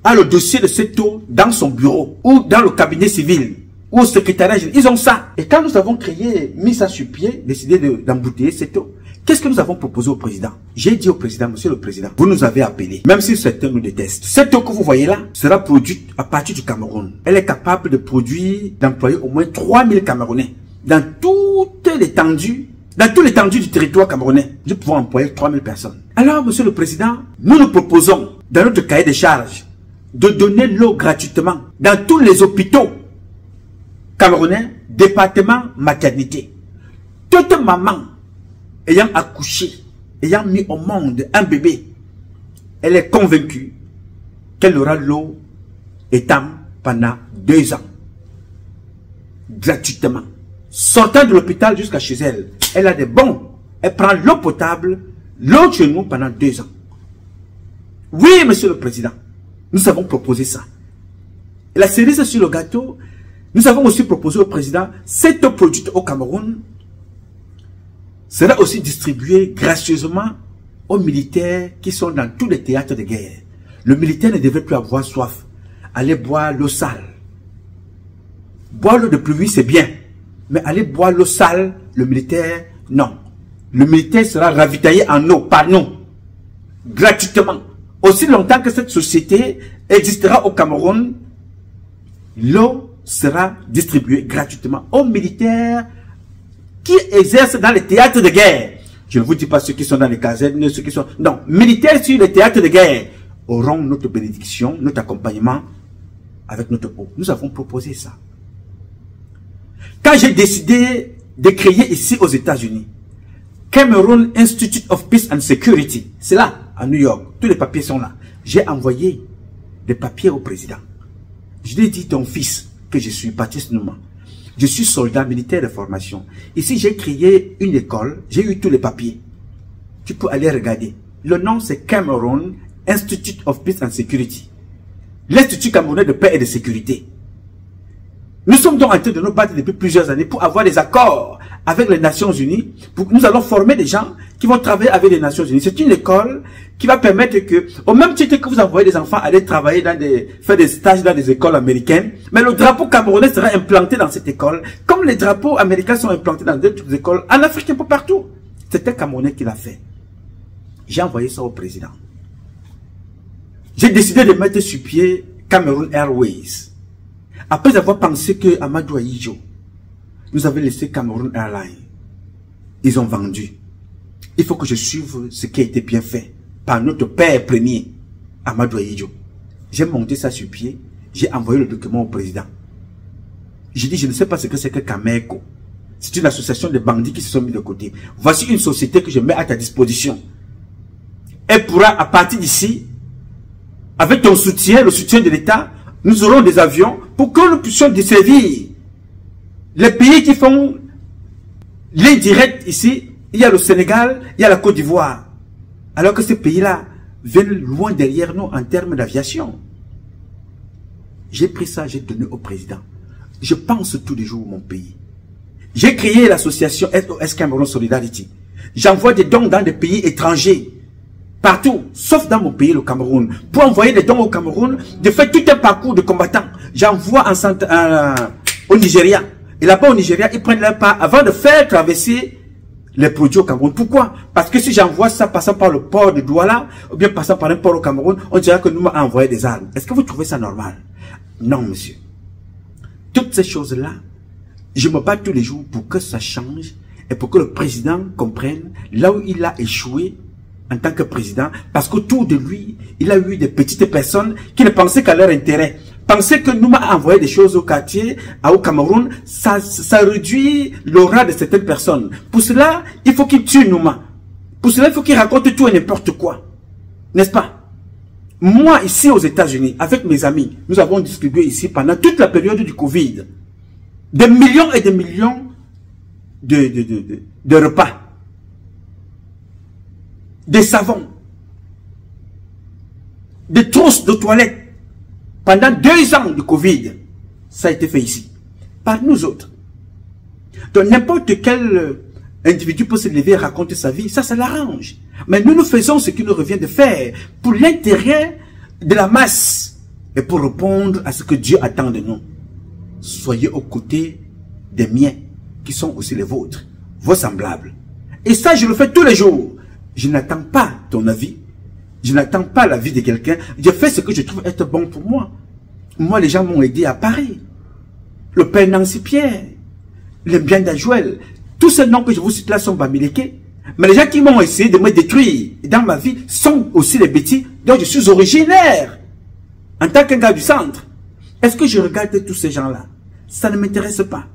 Speaker 1: a le dossier de cette eau dans son bureau ou dans le cabinet civil ou au secrétariat. Ils ont ça. Et quand nous avons créé, mis ça sur pied, décidé d'embouteiller cette eau, qu'est-ce que nous avons proposé au président? J'ai dit au président, monsieur le président, vous nous avez appelé, même si certains nous détestent. Cette eau que vous voyez là sera produite à partir du Cameroun. Elle est capable de produire, d'employer au moins 3000 Camerounais dans toute l'étendue, dans tout l'étendue du territoire camerounais, nous pouvons employer 3000 personnes. Alors, monsieur le président, nous nous proposons, dans notre cahier de charges, de donner l'eau gratuitement dans tous les hôpitaux camerounais, département maternité. Toute maman ayant accouché, ayant mis au monde un bébé, elle est convaincue qu'elle aura l'eau étant pendant deux ans. Gratuitement sortant de l'hôpital jusqu'à chez elle, elle a des bons. Elle prend l'eau potable, l'eau chez nous pendant deux ans. Oui, monsieur le président, nous avons proposé ça. Et la cerise sur le gâteau, nous avons aussi proposé au président, cette eau produite au Cameroun sera aussi distribuée gracieusement aux militaires qui sont dans tous les théâtres de guerre. Le militaire ne devrait plus avoir soif. Aller boire l'eau sale. Boire l'eau de pluie, c'est bien. Mais aller boire l'eau sale, le militaire, non. Le militaire sera ravitaillé en eau, par nous, gratuitement. Aussi longtemps que cette société existera au Cameroun, l'eau sera distribuée gratuitement aux militaires qui exercent dans les théâtres de guerre. Je ne vous dis pas ceux qui sont dans les casernes, ceux qui sont... Non, militaires sur les théâtres de guerre auront notre bénédiction, notre accompagnement avec notre eau. Nous avons proposé ça. Quand j'ai décidé de créer ici aux États-Unis, Cameroon Institute of Peace and Security, c'est là, à New York, tous les papiers sont là. J'ai envoyé des papiers au président. Je lui ai dit, ton fils, que je suis Baptiste Nouma, je suis soldat militaire de formation. Ici, j'ai créé une école, j'ai eu tous les papiers. Tu peux aller regarder. Le nom, c'est Cameroon Institute of Peace and Security. L'Institut camerounais de paix et de sécurité. Nous sommes donc en train de nous battre depuis plusieurs années pour avoir des accords avec les Nations Unies. nous allons former des gens qui vont travailler avec les Nations Unies. C'est une école qui va permettre que, au même titre que vous envoyez des enfants aller travailler dans des, faire des stages dans des écoles américaines, mais le drapeau camerounais sera implanté dans cette école, comme les drapeaux américains sont implantés dans d'autres écoles en Afrique un peu partout. C'était Camerounais qui l'a fait. J'ai envoyé ça au président. J'ai décidé de mettre sur pied Cameroon Airways. Après avoir pensé que Amadou Aïjo nous avait laissé Cameroon Airlines, ils ont vendu. Il faut que je suive ce qui a été bien fait par notre père premier, Amadou Aïjo. J'ai monté ça sur pied, j'ai envoyé le document au président. J'ai dit, je ne sais pas ce que c'est que Cameco. C'est une association de bandits qui se sont mis de côté. Voici une société que je mets à ta disposition. Elle pourra, à partir d'ici, avec ton soutien, le soutien de l'État, nous aurons des avions pour que nous puissions desservir les pays qui font les directs ici. Il y a le Sénégal, il y a la Côte d'Ivoire. Alors que ces pays-là viennent loin derrière nous en termes d'aviation. J'ai pris ça, j'ai donné au président. Je pense tous les jours mon pays. J'ai créé l'association SOS Cameroun Solidarity. J'envoie des dons dans des pays étrangers partout, sauf dans mon pays, le Cameroun. Pour envoyer des dons au Cameroun, je fais tout un parcours de combattants. J'envoie en euh, au Nigeria. Et là-bas au Nigeria, ils prennent leur part avant de faire traverser les produits au Cameroun. Pourquoi? Parce que si j'envoie ça passant par le port de Douala, ou bien passant par un port au Cameroun, on dirait que nous m'avons envoyé des armes. Est-ce que vous trouvez ça normal? Non, monsieur. Toutes ces choses-là, je me bats tous les jours pour que ça change et pour que le président comprenne là où il a échoué en tant que président, parce qu'autour de lui, il a eu des petites personnes qui ne pensaient qu'à leur intérêt. Penser que nous a envoyé des choses au quartier, au Cameroun, ça, réduit l'aura de certaines personnes. Pour cela, il faut qu'il tue Nouma. Pour cela, il faut qu'il raconte tout et n'importe quoi. N'est-ce pas? Moi, ici aux États-Unis, avec mes amis, nous avons distribué ici pendant toute la période du Covid des millions et des millions de repas des savons, des trousses de toilettes. Pendant deux ans de Covid, ça a été fait ici, par nous autres. Donc n'importe quel individu peut se lever et raconter sa vie, ça, ça l'arrange. Mais nous, nous faisons ce qu'il nous revient de faire pour l'intérêt de la masse et pour répondre à ce que Dieu attend de nous. Soyez aux côtés des miens, qui sont aussi les vôtres, vos semblables. Et ça, je le fais tous les jours. Je n'attends pas ton avis. Je n'attends pas l'avis de quelqu'un. Je fais ce que je trouve être bon pour moi. Moi, les gens m'ont aidé à Paris. Le père Nancy Pierre. Le bien d'Ajuel. Tous ces noms que je vous cite là sont bamileke. Mais les gens qui m'ont essayé de me détruire dans ma vie sont aussi les bêtis dont je suis originaire. En tant qu'un gars du centre. Est-ce que je regarde tous ces gens-là? Ça ne m'intéresse pas.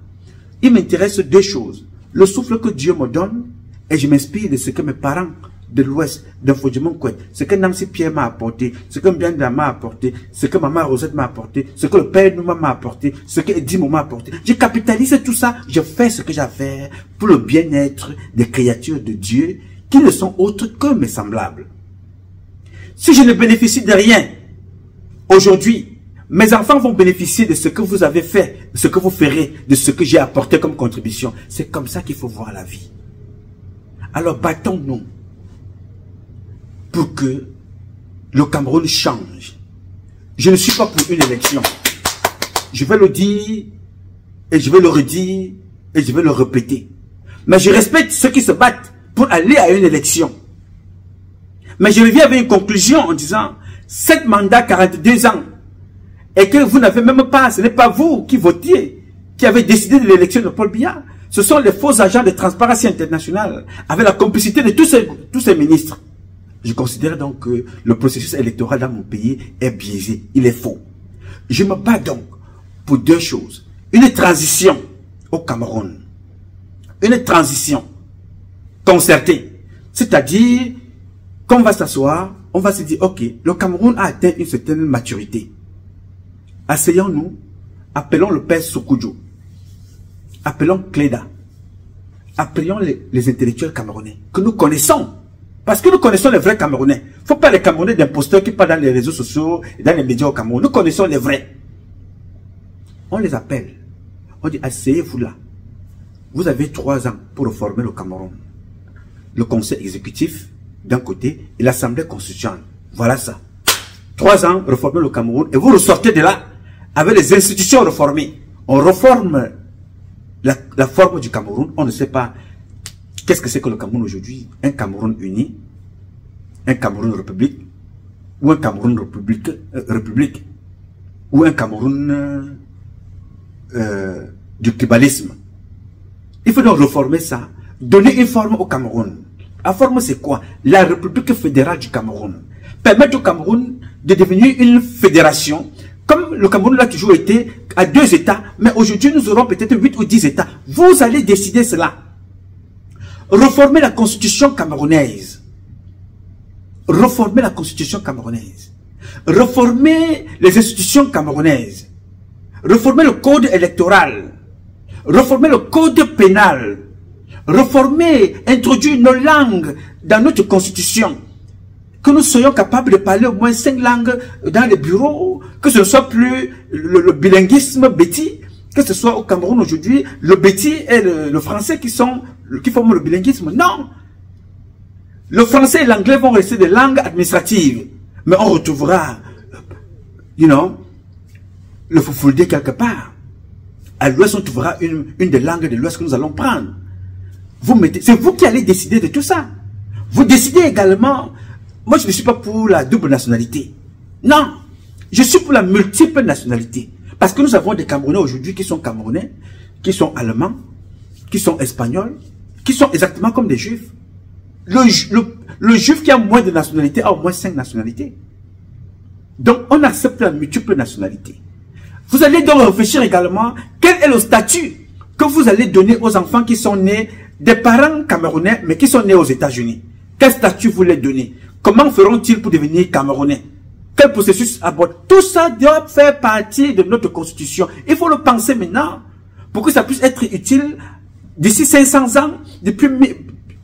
Speaker 1: Il m'intéresse deux choses. Le souffle que Dieu me donne et je m'inspire de ce que mes parents de l'Ouest, de Fodjimon ce que Nancy Pierre m'a apporté, ce que Mbianda m'a apporté, ce que Maman Rosette m'a apporté, ce que le Père Nouma m'a apporté, ce que Edimo m'a apporté. Je capitalise tout ça, je fais ce que faire pour le bien-être des créatures de Dieu qui ne sont autres que mes semblables. Si je ne bénéficie de rien, aujourd'hui, mes enfants vont bénéficier de ce que vous avez fait, de ce que vous ferez, de ce que j'ai apporté comme contribution. C'est comme ça qu'il faut voir la vie. Alors battons-nous. pour que le Cameroun change. Je ne suis pas pour une élection. Je vais le dire et je vais le redire et je vais le répéter. Mais je respecte ceux qui se battent pour aller à une élection. Mais je reviens avec une conclusion en disant, 7 mandats, 42 ans, et que vous n'avez même pas, ce n'est pas vous qui votiez, qui avez décidé de l'élection de Paul Biya. Ce sont les faux agents de Transparency International, avec la complicité de tous ces, tous ces ministres. Je considère donc que le processus électoral dans mon pays est biaisé, il est faux. Je me bats donc pour deux choses. Une transition au Cameroun. Une transition concertée. C'est-à-dire qu'on va s'asseoir, on va se dire, ok, le Cameroun a atteint une certaine maturité. Asseyons-nous, appelons le père Soukoujo, appelons Cléda, appelons les, intellectuels camerounais que nous connaissons. Parce que nous connaissons les vrais Camerounais. Il ne faut pas les Camerounais d'imposteurs qui parlent dans les réseaux sociaux et dans les médias au Cameroun. Nous connaissons les vrais. On les appelle. On dit, asseyez-vous là. Vous avez trois ans pour reformer le Cameroun. Le conseil exécutif, d'un côté, et l'assemblée constitutionnelle. Voilà ça. Trois ans, reformer le Cameroun, et vous ressortez de là avec les institutions réformées. On réforme la, forme du Cameroun. On ne sait pas qu'est-ce que c'est que le Cameroun aujourd'hui. Un Cameroun uni, un Cameroun république, ou un Cameroun république, euh, république ou un Cameroun euh, euh, du tribalisme. Il faut donc reformer ça, donner une forme au Cameroun. La forme, c'est quoi? La République fédérale du Cameroun. Permettre au Cameroun de devenir une fédération, comme le Cameroun l'a toujours été, à deux États, mais aujourd'hui nous aurons peut-être huit ou dix États. Vous allez décider cela. Reformer la constitution camerounaise. Reformer la constitution camerounaise. Reformer les institutions camerounaises. Reformer le code électoral. Reformer le code pénal réformer, introduire nos langues dans notre constitution. Que nous soyons capables de parler au moins cinq langues dans les bureaux, que ce ne soit plus le, bilinguisme bêtis, que ce soit au Cameroun aujourd'hui, le bêtis et le, français qui sont, qui forment le bilinguisme. Non! Le français et l'anglais vont rester des langues administratives. Mais on retrouvera, you know, le foufoudé quelque part. À l'ouest, on trouvera une, une des langues de l'ouest que nous allons prendre. Vous mettez, c'est vous qui allez décider de tout ça. Vous décidez également, moi je ne suis pas pour la double nationalité. Non, je suis pour la multiple nationalité. Parce que nous avons des Camerounais aujourd'hui qui sont Camerounais, qui sont Allemands, qui sont Espagnols, qui sont exactement comme des Juifs. Le, Juif qui a moins de nationalités a au moins cinq nationalités. Donc on accepte la multiple nationalité. Vous allez donc réfléchir également quel est le statut que vous allez donner aux enfants qui sont nés des parents camerounais, mais qui sont nés aux États-Unis. Quel statut vous les donnez? Comment feront-ils pour devenir camerounais? Quel processus aborde? Tout ça doit faire partie de notre constitution. Il faut le penser maintenant pour que ça puisse être utile d'ici 500 ans, depuis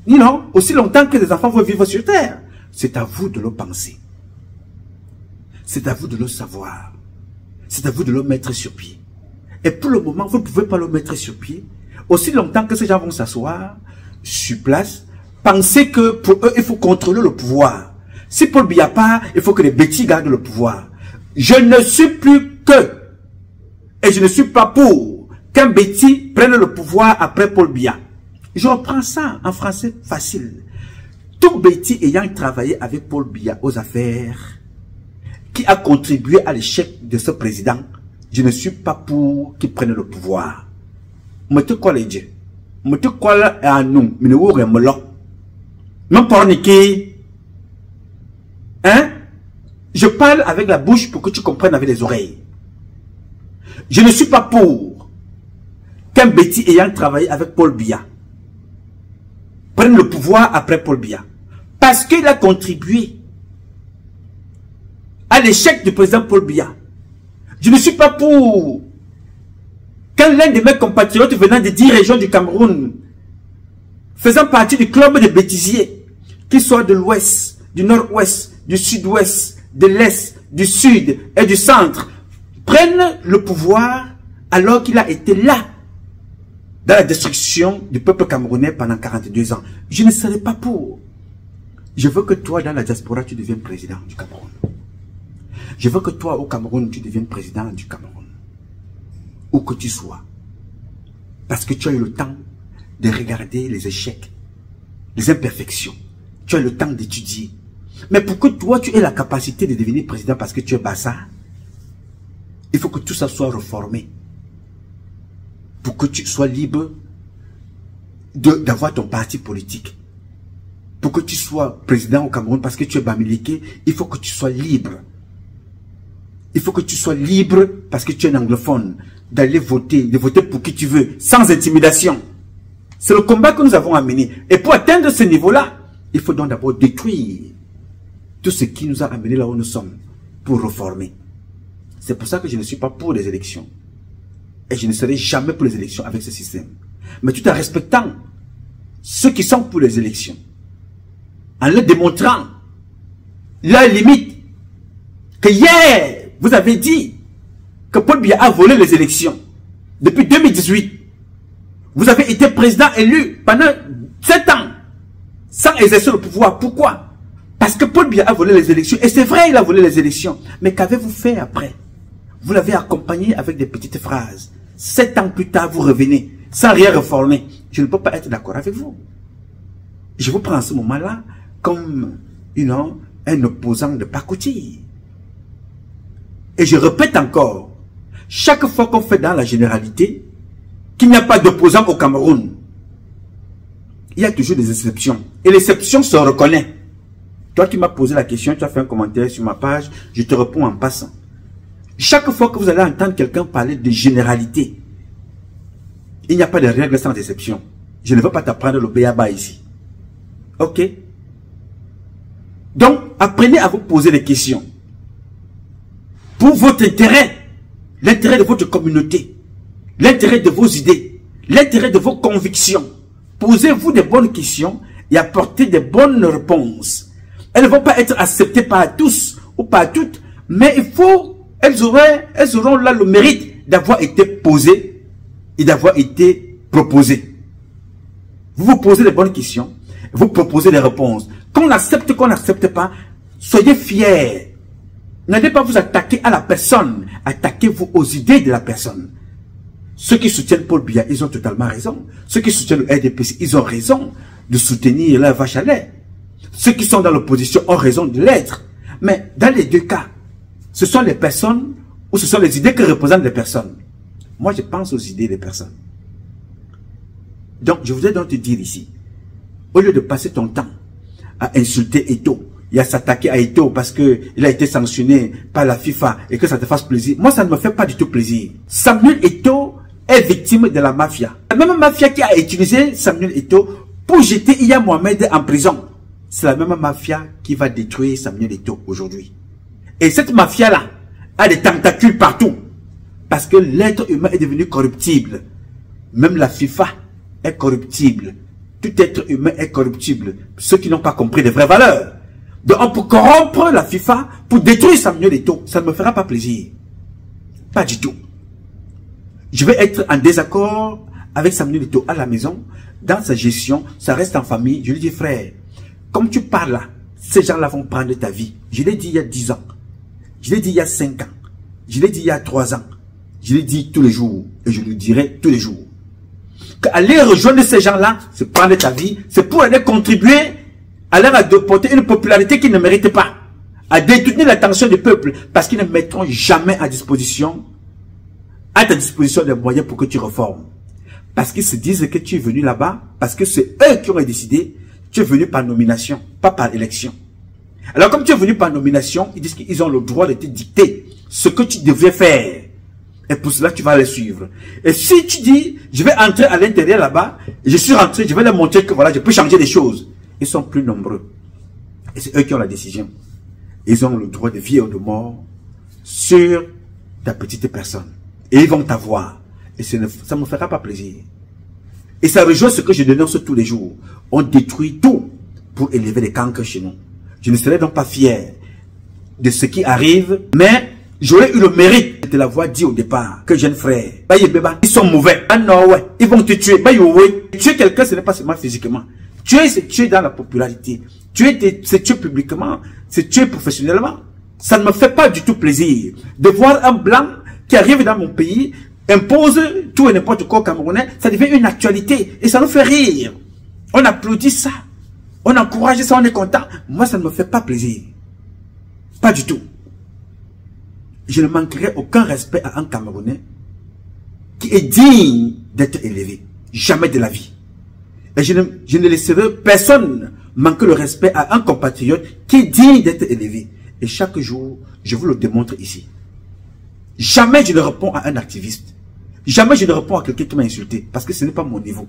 Speaker 1: you know, aussi longtemps que les enfants vont vivre sur Terre. C'est à vous de le penser. C'est à vous de le savoir. C'est à vous de le mettre sur pied. Et pour le moment, vous ne pouvez pas le mettre sur pied aussi longtemps que ces gens vont s'asseoir sur place, penser que pour eux, il faut contrôler le pouvoir. Si Paul Biya part, il faut que les bêtis gardent le pouvoir. Je ne suis plus que, et je ne suis pas pour, qu'un bêtis prenne le pouvoir après Paul Biya. Je reprends ça en français facile. Tout bêtis ayant travaillé avec Paul Biya aux affaires, qui a contribué à l'échec de ce président, je ne suis pas pour qu'il prenne le pouvoir mete college mete kola anu mine wo re melo même porniquer hein? Je parle avec la bouche pour que tu comprennes avec les oreilles. Je ne suis pas pour qu'un Betty ayant travaillé avec Paul Biya prenne le pouvoir après Paul Biya. Parce qu'il a contribué à l'échec du président Paul Biya. Je ne suis pas pour quand l'un de mes compatriotes venant de 10 régions du Cameroun, faisant partie du club des bêtisiers, qu'ils soient de l'ouest, du nord-ouest, du sud-ouest, de l'est, du sud et du centre, prennent le pouvoir alors qu'il a été là dans la destruction du peuple camerounais pendant 42 ans. Je ne serai pas pour. Je veux que toi, dans la diaspora, tu deviennes président du Cameroun. Je veux que toi, au Cameroun, tu deviennes président du Cameroun. Où que tu sois. Parce que tu as eu le temps de regarder les échecs, les imperfections. Tu as eu le temps d'étudier. Mais pour que toi, tu aies la capacité de devenir président parce que tu es bassa, il faut que tout ça soit reformé. Pour que tu sois libre d'avoir ton parti politique. Pour que tu sois président au Cameroun parce que tu es bamiliqué, il faut que tu sois libre. Il faut que tu sois libre parce que tu es un anglophone d'aller voter, de voter pour qui tu veux, sans intimidation. C'est le combat que nous avons amené. Et pour atteindre ce niveau-là, il faut donc d'abord détruire tout ce qui nous a amené là où nous sommes pour reformer. C'est pour ça que je ne suis pas pour les élections. Et je ne serai jamais pour les élections avec ce système. Mais tout en respectant ceux qui sont pour les élections. En leur démontrant la limite que hier, vous avez dit que Paul Biya a volé les élections. Depuis 2018, vous avez été président élu pendant 7 ans sans exercer le pouvoir. Pourquoi? Parce que Paul Biya a volé les élections. Et c'est vrai, il a volé les élections. Mais qu'avez-vous fait après? Vous l'avez accompagné avec des petites phrases. Sept ans plus tard, vous revenez sans rien réformer. Je ne peux pas être d'accord avec vous. Je vous prends en ce moment-là comme you know, un opposant de pacotille. Et je répète encore, chaque fois qu'on fait dans la généralité qu'il n'y a pas d'opposant au Cameroun, il y a toujours des exceptions. Et l'exception se reconnaît. Toi qui m'as posé la question, tu as fait un commentaire sur ma page, je te réponds en passant. Chaque fois que vous allez entendre quelqu'un parler de généralité, il n'y a pas de règle sans exception. Je ne veux pas t'apprendre le béaba ici. Ok? Donc, apprenez à vous poser des questions. Pour votre intérêt, l'intérêt de votre communauté, l'intérêt de vos idées, l'intérêt de vos convictions. Posez-vous des bonnes questions et apportez des bonnes réponses. Elles ne vont pas être acceptées par tous ou par toutes, mais il faut, elles, auraient, elles auront là le mérite d'avoir été posées et d'avoir été proposées. Vous vous posez des bonnes questions, vous proposez des réponses. Qu'on accepte, qu'on n'accepte pas, soyez fiers. N'allez pas vous attaquer à la personne, attaquez-vous aux idées de la personne. Ceux qui soutiennent Paul Biya, ils ont totalement raison. Ceux qui soutiennent le RDPC, ils ont raison de soutenir la vache à lait. Ceux qui sont dans l'opposition ont raison de l'être. Mais dans les deux cas, ce sont les personnes ou ce sont les idées que représentent les personnes. Moi, je pense aux idées des personnes. Donc, je voudrais donc te dire ici, au lieu de passer ton temps à insulter Eto, et à s'attaquer à Eto parce qu'il a été sanctionné par la FIFA et que ça te fasse plaisir, moi, ça ne me fait pas du tout plaisir. Samuel Eto est victime de la mafia. La même mafia qui a utilisé Samuel Eto pour jeter Iya Mohamed en prison. C'est la même mafia qui va détruire Samuel Eto aujourd'hui. Et cette mafia-là a des tentacules partout. Parce que l'être humain est devenu corruptible. Même la FIFA est corruptible. Tout être humain est corruptible. Ceux qui n'ont pas compris les vraies valeurs. Donc on peut corrompre la FIFA pour détruire Samuel Eto'o. Ça ne me fera pas plaisir. Pas du tout. Je vais être en désaccord avec Samuel Eto'o à la maison. Dans sa gestion, ça reste en famille. Je lui dis, frère, comme tu parles là, ces gens-là vont prendre ta vie. Je l'ai dit il y a 10 ans. Je l'ai dit il y a 5 ans. Je l'ai dit il y a 3 ans. Je l'ai dit tous les jours. Et je le dirai tous les jours. Aller rejoindre ces gens-là, c'est prendre ta vie, c'est pour aller contribuer à leur apporter une popularité qu'ils ne méritent pas. À détourner l'attention du peuple parce qu'ils ne mettront jamais à disposition, à ta disposition des moyens pour que tu reformes. Parce qu'ils se disent que tu es venu là-bas, parce que c'est eux qui ont décidé, tu es venu par nomination, pas par élection. Alors comme tu es venu par nomination, ils disent qu'ils ont le droit de te dicter ce que tu devrais faire. Et pour cela, tu vas les suivre. Et si tu dis, je vais entrer à l'intérieur là-bas, je suis rentré, je vais leur montrer que voilà, je peux changer les choses. Ils sont plus nombreux. Et c'est eux qui ont la décision. Ils ont le droit de vie ou de mort sur ta petite personne. Et ils vont t'avoir. Et ça ne me fera pas plaisir. Et ça rejoint ce que je dénonce tous les jours. On détruit tout pour élever les cancres chez nous. Je ne serai donc pas fier de ce qui arrive, mais j'aurais eu le mérite de l'avoir dit au départ que jeune frère, ils sont mauvais. Ah non, ouais, ils vont te tuer. Tuer quelqu'un, ce n'est pas seulement physiquement. Tuer, c'est tuer dans la popularité. tuer, c'est tuer publiquement, c'est tuer professionnellement. Ça ne me fait pas du tout plaisir de voir un blanc qui arrive dans mon pays, impose tout et n'importe quoi au Camerounais, ça devient une actualité et ça nous fait rire. On applaudit ça, on encourage ça, on est content. Moi, ça ne me fait pas plaisir. Pas du tout. Je ne manquerai aucun respect à un Camerounais qui est digne d'être élevé. Jamais de la vie. Et je ne, je ne laisserai personne manquer le respect à un compatriote qui est digne d'être élevé. Et chaque jour, je vous le démontre ici. Jamais je ne réponds à un activiste. Jamais je ne réponds à quelqu'un qui m'a insulté. Parce que ce n'est pas mon niveau.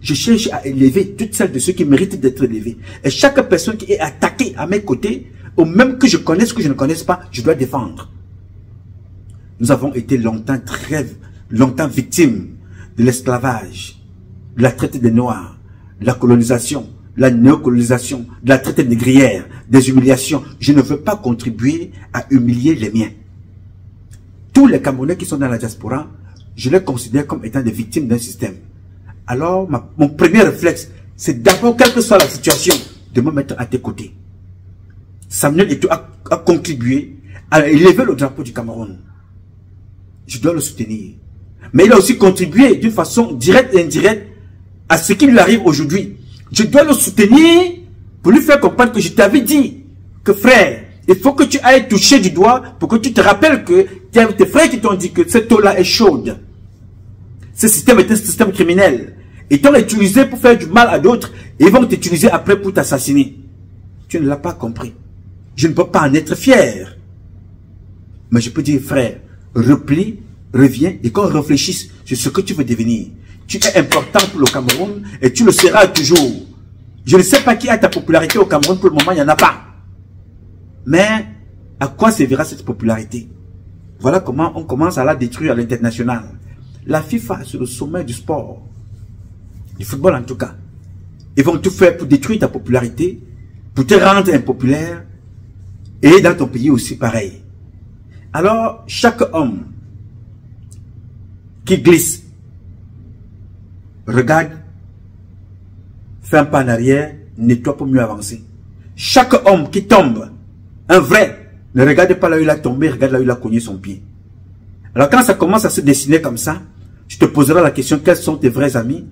Speaker 1: Je cherche à élever toutes celles de ceux qui méritent d'être élevés. Et chaque personne qui est attaquée à mes côtés, ou même que je connaisse que je ne connaisse pas, je dois défendre. Nous avons été longtemps, très longtemps victimes de l'esclavage, de la traite des Noirs, de la colonisation, la néocolonisation, de la traite négrière, des humiliations. Je ne veux pas contribuer à humilier les miens. Tous les Camerounais qui sont dans la diaspora, je les considère comme étant des victimes d'un système. Alors, mon premier réflexe, c'est d'abord, quelle que soit la situation, de me mettre à tes côtés. Samuel Eto'o a, a contribué à élever le drapeau du Cameroun. Je dois le soutenir. Mais il a aussi contribué d'une façon directe et indirecte à ce qui lui arrive aujourd'hui je dois le soutenir pour lui faire comprendre que je t'avais dit que frère, il faut que tu ailles toucher du doigt pour que tu te rappelles que tes frères qui t'ont dit que cette eau-là est chaude. Ce système est un système criminel. Ils t'ont utilisé pour faire du mal à d'autres et ils vont t'utiliser après pour t'assassiner. Tu ne l'as pas compris. Je ne peux pas en être fier. Mais je peux dire, frère, replie, reviens et qu'on réfléchisse sur ce que tu veux devenir. Tu es important pour le Cameroun et tu le seras toujours. Je ne sais pas qui a ta popularité au Cameroun, pour le moment, il n'y en a pas. Mais à quoi servira cette popularité? Voilà comment on commence à la détruire à l'international. La FIFA, sur le sommet du sport, du football en tout cas, ils vont tout faire pour détruire ta popularité, pour te rendre impopulaire, et dans ton pays aussi pareil. Alors, chaque homme qui glisse regarde, fais un pas en arrière, nettoie pour mieux avancer. Chaque homme qui tombe, un vrai, ne regarde pas là où il a tombé, regarde là où il a cogné son pied. Alors quand ça commence à se dessiner comme ça, tu te poseras la question, quels sont tes vrais amis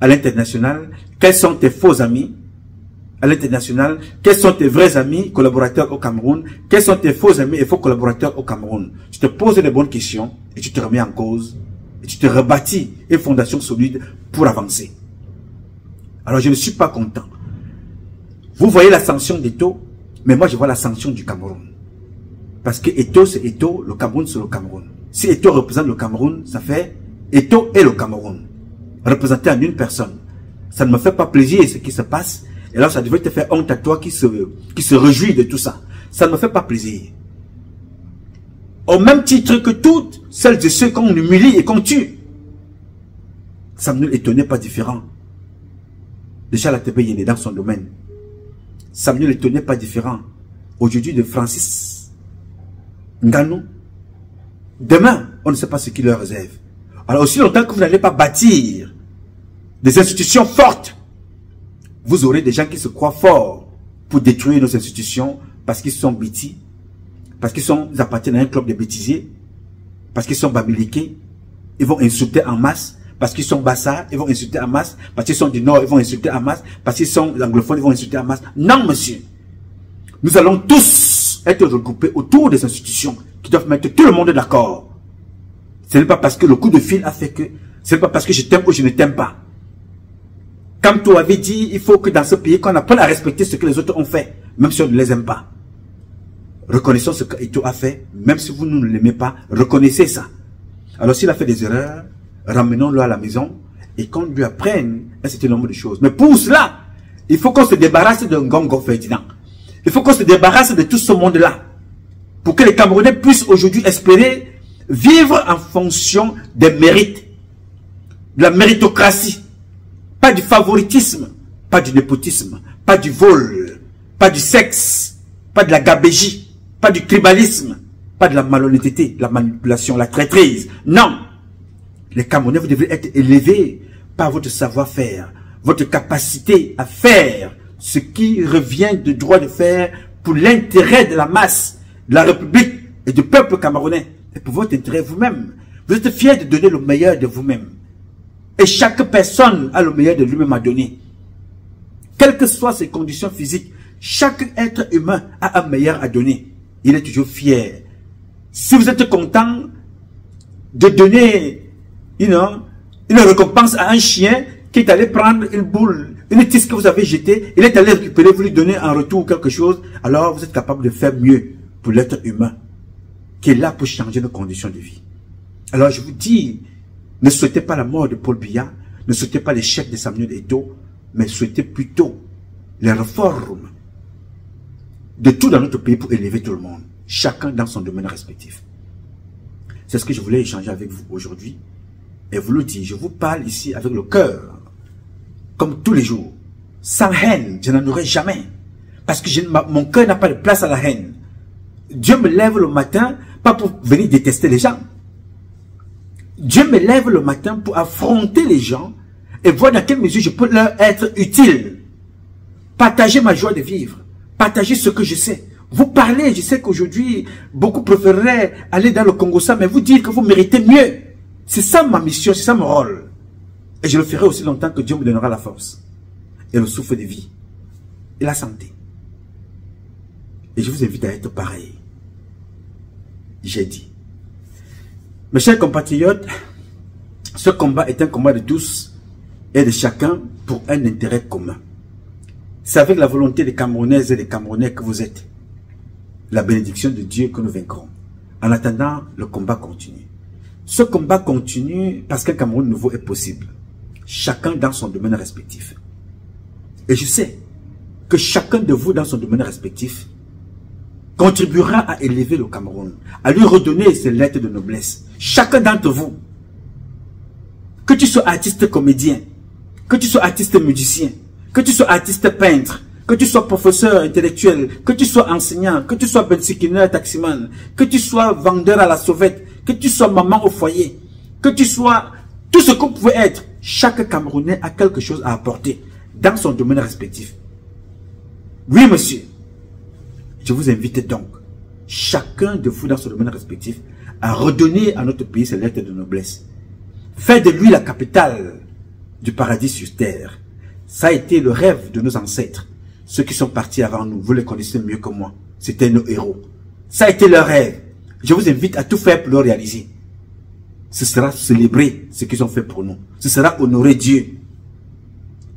Speaker 1: à l'international? Quels sont tes faux amis à l'international? Quels sont tes vrais amis, collaborateurs au Cameroun? Quels sont tes faux amis et faux collaborateurs au Cameroun? Tu te poses les bonnes questions et tu te remets en cause et tu te rebâtis une fondation solide pour avancer. Alors je ne suis pas content. Vous voyez la sanction d'Eto, mais moi je vois la sanction du Cameroun. Parce que Eto c'est Eto, le Cameroun c'est le Cameroun. Si Eto représente le Cameroun, ça fait Eto et le Cameroun. Représenté en une personne. Ça ne me fait pas plaisir ce qui se passe. Et là, ça devrait te faire honte à toi qui se, qui se réjouit de tout ça. Ça ne me fait pas plaisir au même titre que toutes celles et ceux qu'on humilie et qu'on tue. Samuel étonné pas différent. Déjà la TP est dans son domaine. Samuel étonné pas différent. Aujourd'hui de Francis Nganou. Demain, on ne sait pas ce qui leur réserve. Alors aussi longtemps que vous n'allez pas bâtir des institutions fortes, vous aurez des gens qui se croient forts pour détruire nos institutions parce qu'ils sont bêtis parce qu'ils sont, appartiennent à un club de bêtisiers, parce qu'ils sont babiliqués, ils vont insulter en masse, parce qu'ils sont bassards, ils vont insulter en masse, parce qu'ils sont du Nord, ils vont insulter en masse, parce qu'ils sont anglophones, ils vont insulter en masse. Non, monsieur. Nous allons tous être regroupés autour des institutions qui doivent mettre tout le monde d'accord. Ce n'est pas parce que le coup de fil a fait que, ce n'est pas parce que je t'aime ou je ne t'aime pas. Comme tu avais dit, il faut que dans ce pays, qu'on apprenne à respecter ce que les autres ont fait, même si on ne les aime pas. Reconnaissons ce qu'Eto a fait, même si vous ne l'aimez pas, reconnaissez ça. Alors s'il a fait des erreurs, ramenons-le à la maison et qu'on lui apprenne un certain nombre de choses. Mais pour cela, il faut qu'on se débarrasse de Ngongo Ferdinand. Il faut qu'on se débarrasse de tout ce monde-là. Pour que les Camerounais puissent aujourd'hui espérer vivre en fonction des mérites. De la méritocratie. Pas du favoritisme. Pas du népotisme. Pas du vol. Pas du sexe. Pas de la gabégie pas du tribalisme, pas de la malhonnêteté, la manipulation, la traîtrise. Non. Les Camerounais, vous devez être élevés par votre savoir-faire, votre capacité à faire ce qui revient de droit de faire pour l'intérêt de la masse, de la République et du peuple camerounais, et pour votre intérêt vous-même. Vous êtes fiers de donner le meilleur de vous-même. Et chaque personne a le meilleur de lui-même à donner. Quelles que soient ses conditions physiques, chaque être humain a un meilleur à donner. Il est toujours fier. Si vous êtes content de donner you une récompense à un chien qui est allé prendre une boule, une tisse que vous avez jetée, il est allé récupérer, vous lui donner en retour quelque chose, alors vous êtes capable de faire mieux pour l'être humain qui est là pour changer nos conditions de vie. Alors je vous dis, ne souhaitez pas la mort de Paul Biya, ne souhaitez pas l'échec de Samuel Eto, mais souhaitez plutôt les réformes de tout dans notre pays pour élever tout le monde, chacun dans son domaine respectif. C'est ce que je voulais échanger avec vous aujourd'hui. Et vous le dis, je vous parle ici avec le cœur, tous les jours. Sans haine, je n'en aurai jamais. Parce que mon cœur n'a pas de place à la haine. Dieu me lève le matin, pas pour venir détester les gens. Dieu me lève le matin pour affronter les gens et voir dans quelle mesure je peux leur être utile. Partager ma joie de vivre. Partagez ce que je sais. Vous parlez, je sais qu'aujourd'hui, beaucoup préféreraient aller dans le Congo ça, mais vous dire que vous méritez mieux. C'est ça ma mission, c'est ça mon rôle. Et je le ferai aussi longtemps que Dieu me donnera la force et le souffle de vie et la santé. Et je vous invite à être pareil. J'ai dit. Mes chers compatriotes, ce combat est un combat de tous et de chacun pour un intérêt commun. C'est avec la volonté des Camerounaises et des Camerounais que vous êtes. La bénédiction de Dieu que nous vaincrons. En attendant, le combat continue. Ce combat continue parce qu'un Cameroun nouveau est possible. Chacun dans son domaine respectif. Et je sais que chacun de vous dans son domaine respectif contribuera à élever le Cameroun, à lui redonner ses lettres de noblesse. Chacun d'entre vous, que tu sois artiste comédien, que tu sois artiste musicien, que tu sois artiste peintre, que tu sois professeur intellectuel, que tu sois enseignant, que tu sois bensikineur taximan, que tu sois vendeur à la sauvette, que tu sois maman au foyer, que tu sois tout ce que vous pouvez être, chaque Camerounais a quelque chose à apporter dans son domaine respectif. Oui, monsieur. Je vous invite donc, chacun de vous dans son domaine respectif, à redonner à notre pays ses lettres de noblesse. Faites de lui la capitale du paradis sur terre. Ça a été le rêve de nos ancêtres. Ceux qui sont partis avant nous, vous les connaissez mieux que moi. C'était nos héros. Ça a été leur rêve. Je vous invite à tout faire pour le réaliser. Ce sera célébrer ce qu'ils ont fait pour nous. Ce sera honorer Dieu.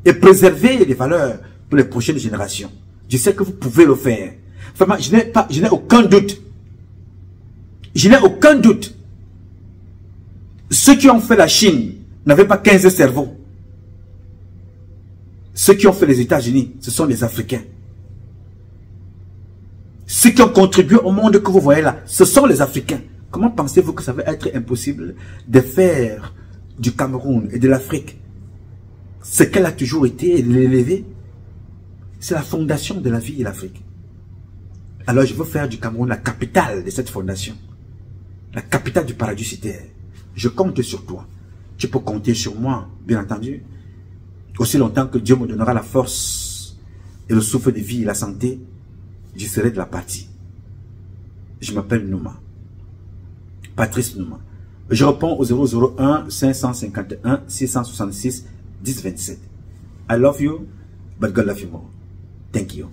Speaker 1: Et préserver les valeurs pour les prochaines générations. Je sais que vous pouvez le faire. Je n'ai pas, je n'ai aucun doute. Je n'ai aucun doute. Ceux qui ont fait la Chine n'avaient pas 15 cerveaux. Ceux qui ont fait les États-Unis, ce sont les Africains. Ceux qui ont contribué au monde que vous voyez là, ce sont les Africains. Comment pensez-vous que ça va être impossible de faire du Cameroun et de l'Afrique ce qu'elle a toujours été et l'élever? C'est la fondation de la vie et l'Afrique. Alors je veux faire du Cameroun la capitale de cette fondation. La capitale du paradis sur terre. Je compte sur toi. Tu peux compter sur moi, bien entendu. Aussi longtemps que Dieu me donnera la force et le souffle de vie et la santé, je serai de la partie. Je m'appelle Nouma. Patrice Nouma. Je réponds au 001 551 666 1027. I love you, but God love you more. Thank you.